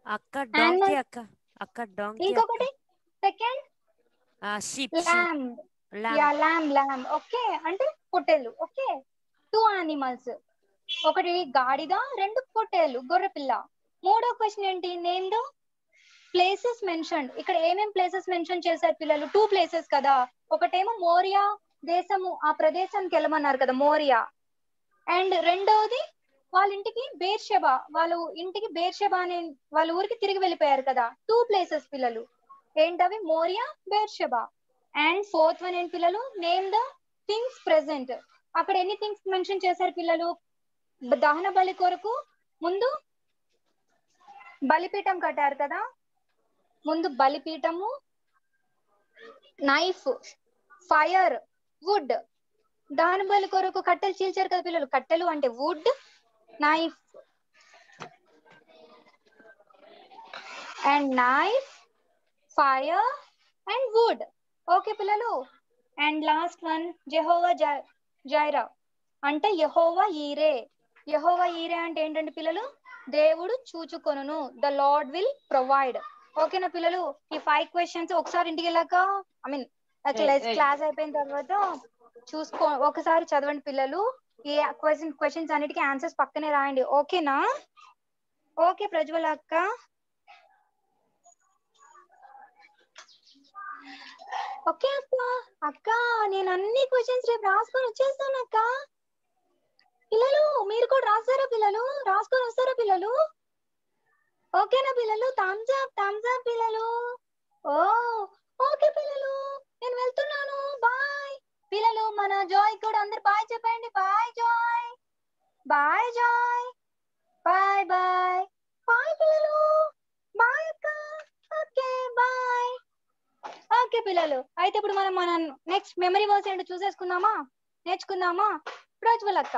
అక్క. అక్క. అక్క డాంకీ ఇంకొకటి second sheep lamb yeah lamb lamb okay అంటే పొట్టేలు. ఓకే టూ యానిమల్స్ ఒకటి గాడిద రెండు పొట్టేలు గొర్రెపిల్ల. మూడో క్వశ్చన్ ఏంటి? నేమ్ ద ప్లేసెస్ మెన్షన్ ఇక్కడ ఏమేం ప్లేసెస్ మెన్షన్ చేశారు పిల్లలు? టూ ప్లేసెస్ కదా. ఒకటేమో మోరియా దేశము ఆ ప్రదేశానికి వెళ్ళమన్నారు కదా మోరియా. అండ్ రెండోది వాళ్ళ ఇంటికి బేర్షెబా వాళ్ళ ఇంటికి బేర్షెబా అనే వాళ్ళ ఊరికి తిరిగి వెళ్ళిపోయారు కదా. టూ ప్లేసెస్ పిల్లలు. ఏంటవి? Moriah Beersheba. And fourth one ఏంటి పిల్లలు? నేమ్ ద థింగ్స్ ప్రెసెంట్ అక్కడ ఎన్ని థింగ్స్ మెన్షన్ చేశారు పిల్లలు? దహన బలి కొరకు ముందు బలిపీఠం కట్టారు కదా. ముందు బలిపీఠము నైఫ్ ఫైర్ వుడ్ దహన బలి కొరకు కట్టెలు చీల్చారు కదా పిల్లలు. కట్టెలు అంటే wood knife and knife fire and wood okay పిల్లలు. And last one Jehovah Jireh అంటే యహోవా ఈరే యహోవా ఈరే అంటే ఏంటంటే పిల్లలు? దేవుడు చూచుకొనును. ద లార్డ్ విల్ ప్రొవైడ్ ఓకేనా పిల్లలు? ఈ ఫైవ్ క్వశ్చన్స్ ఒకసారి ఇంటికి వెళ్ళాక ఐ మీన్. క్లాస్ అయిపోయిన తర్వాత చూసుకో ఒకసారి చదవండి పిల్లలు. ఈ క్వశ్చన్ క్వశ్చన్స్ అన్నిటికీ ఆన్సర్స్ పక్కనే రాయండి. ఓకేనా ఓకే ప్రజ్వల అక్క. ఓకే అక్క. అక్క నేను అన్ని క్వశ్చన్స్ రేపు రాసుకొని వచ్చేస్తాను అక్క. పిల్లలు మీరు కూడా రాస్తారా పిల్లలు? రాసుకొని వస్తారా పిల్లలు? ఓకేనా పిల్లలు థమ్స్ అప్ థమ్స్ అప్ పిల్లలు. ఓ ఓకే పిల్లలు నేను వెళ్తున్నాను. బాయ్ పిల్లలు మన జాయ్ కూడా అందరు బాయ్ చెప్పండి. Bye Joy. Bye Joy. Bye bye. Bye పిల్లలు. బాయ్ అక్క. Okay bye. ఓకే పిల్లలు. అయితే ఇప్పుడు మనం మన నెక్స్ట్ మెమరీ వర్స్ ఏంటో చూసేసుకుందామా? నేర్చుకుందామా? ప్రజ్వల్ అక్క.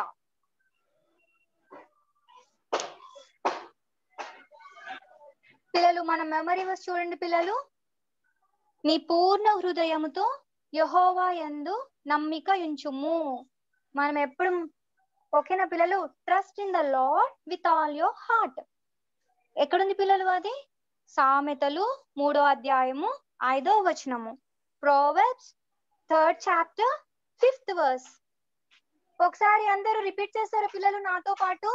పిల్లలు మన మెమరీ వర్స్ చూడండి పిల్లలు. నీ పూర్ణ హృదయముతో యహోవా యందు నమ్మిక ఉంచుము. మనం ఎప్పుడు ఓకేనా పిల్లలు trust in the lord with all your heart ఎక్కడుంది పిల్లలు అది? సామెతలు మూడో అధ్యాయము ఐదో వచనము. Proverbs third chapter fifth verse ఒకసారి అందరూ రిపీట్ చేస్తారా పిల్లలు నాతో పాటు?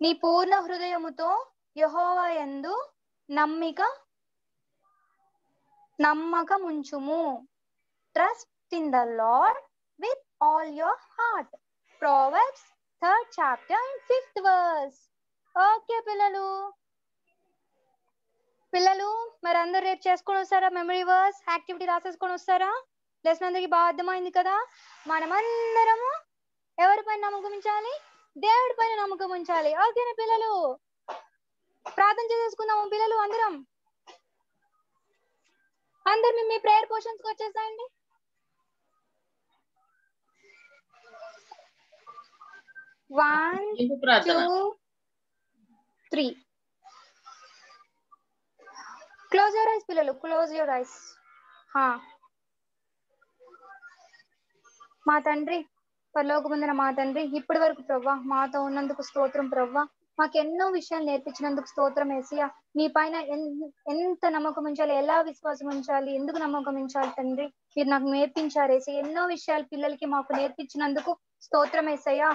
నీ పూర్ణ హృదయముతో యహోవా యందు నమ్మిక నమ్మకం ఉంచుము trust in the lord with all your heart proverbs third chapter and fifth verse okay పిల్లలు. పిల్లలు మరి అందరు రేపు చేసుకొని వస్తారా? మెమరీ వర్స్ యాక్టివిటీ రాసేసుకొని వస్తారా? లెసన్ అందరికి బాగా అర్థమైంది కదా? మనమందరము ఎవరిపైన నమ్మకం ఉంచాలి? దేవుడి పైన నమ్మకం ఉంచాలి. ఓకేనా పిల్లలు? ప్రార్థన చేసేసుకుందాము పిల్లలు అందరం. అందరు మీ- ప్రేయర్ పోర్షన్స్కి వచ్చేసాయండి. One two three close your eyes పిల్లలు. క్లోజ్ యువర్ ఐస్ మా తండ్రి పరలోకముందున మా తండ్రి ఇప్పటి వరకు ప్రవ్వా మాతో ఉన్నందుకు స్తోత్రం ప్రవ్వా. మాకు ఎన్నో విషయాలు నేర్పించినందుకు స్తోత్రం ఏసియా మీ పైన ఎన్- ఎంత నమ్మకం ఉంచాలి ఎలా విశ్వాసం ఉంచాలి ఎందుకు నమ్మకం ఉంచాలి తండ్రి? మీరు నాకు నేర్పించారు ఏసీ ఎన్నో విషయాలు పిల్లలకి మాకు నేర్పించినందుకు స్తోత్రం ఏసయ్యా.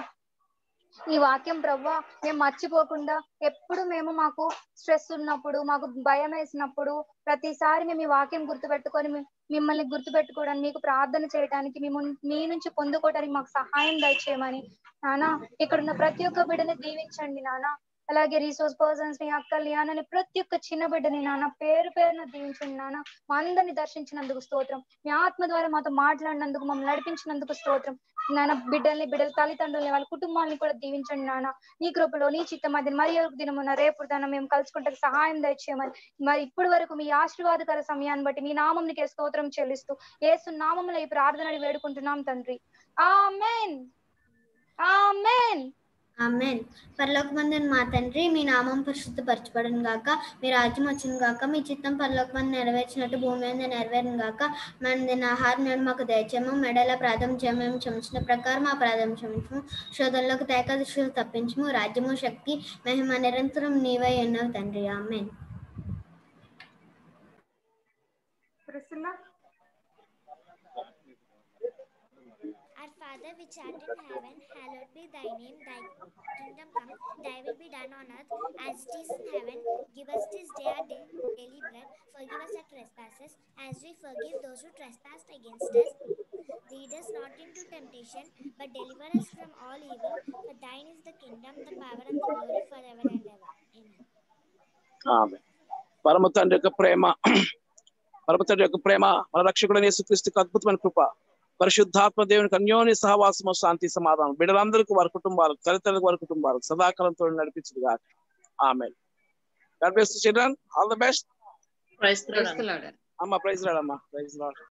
ఈ వాక్యం ప్రవ్వా మేము మర్చిపోకుండా ఎప్పుడు మేము మాకు స్ట్రెస్ ఉన్నప్పుడు మాకు భయం వేసినప్పుడు ప్రతిసారి మేము ఈ వాక్యం గుర్తుపెట్టుకొని మిమ్మల్ని గుర్తుపెట్టుకోవడానికి మీకు ప్రార్థన చేయడానికి మేము మీ నుంచి పొందుకోవడానికి మాకు సహాయం దయచేయమని. నానా ఇక్కడ ఉన్న ప్రతి ఒక్క బిడ్డని దీవించండి నానా. అలాగే రీసోర్స్ పర్సన్స్ని అక్కల్ని అనని ప్రతి ఒక్క చిన్న బిడ్డని నాన్న పేరు పేరున దీవించండి నాన్న మా అందరిని దర్శించినందుకు స్తోత్రం. మీ ఆత్మ ద్వారా మాతో మాట్లాడినందుకు మమ్మల్ని నడిపించినందుకు స్తోత్రం. నాన్న బిడ్డల్ని బిడ్డల తల్లిదండ్రుల్ని వాళ్ళ కుటుంబాన్ని కూడా దీవించండి నాన్న. నీ కృపలో నీ చిత్తం అది మరి ఒక దినమున్న రేపు దాన్ని మేము కలుసుకుంటే సహాయం దయచేయమని. మరి ఇప్పటి వరకు మీ ఆశీర్వాదకర సమయాన్ని బట్టి మీ నామంనికి స్తోత్రం చెల్లిస్తూ ఏసు నామంలో ఈ ప్రార్థనని వేడుకుంటున్నాం తండ్రి. ఆమెన్. ఆమెన్. ఆమెన్. పరలోకమందున మా తండ్రి మీ నామం పరిశుద్ధపరచబడును గాక. మీ రాజ్యం వచ్చును గాక. మీ చిత్తం పరలోకమందు నెరవేర్చినట్టు భూమి మీద నెరవేరును గాక. మన దిన ఆహారం నేడు మాకు దయచేము మెడల ప్రాధం చేయమేము. క్షమించిన ప్రకారం మా ప్రాధం క్షమించము. శోధనలోకి తేక తప్పించము. రాజ్యము శక్తి మహిమ నిరంతరం నీవై ఉన్నావు తండ్రి. Amen. Prasanna. Father which art in heaven, hallowed be thy name, thy kingdom come, thy will be done on earth as it is in heaven. Give us this day our da- daily bread, forgive us our trespasses, as we forgive those who trespass against us. Lead us not into temptation, but deliver us from all evil. For thine is the kingdom, the power, and the glory forever and ever. Amen. ఆమె పరమ తండ్రి యొక్క ప్రేమ పరమ తండ్రి యొక్క ప్రేమ మన రక్షకుడైన యేసుక్రీస్తుకి అద్భుతమైన కృప పరిశుద్ధాత్మ దేవునికి అన్యోన్య సహవాసము శాంతి సమాధానం. బిడ్డలందరికీ వారి కుటుంబాలకు తల్లిదండ్రులకు వారి కుటుంబాలకు సదాకాలంతో నడిపించింది కాక ఆమె చిల్డ్రన్ ఆల్ ద బెస్ట్. అమ్మ ప్రైజ్ రాడమ్మా ప్రైజ్ రాడు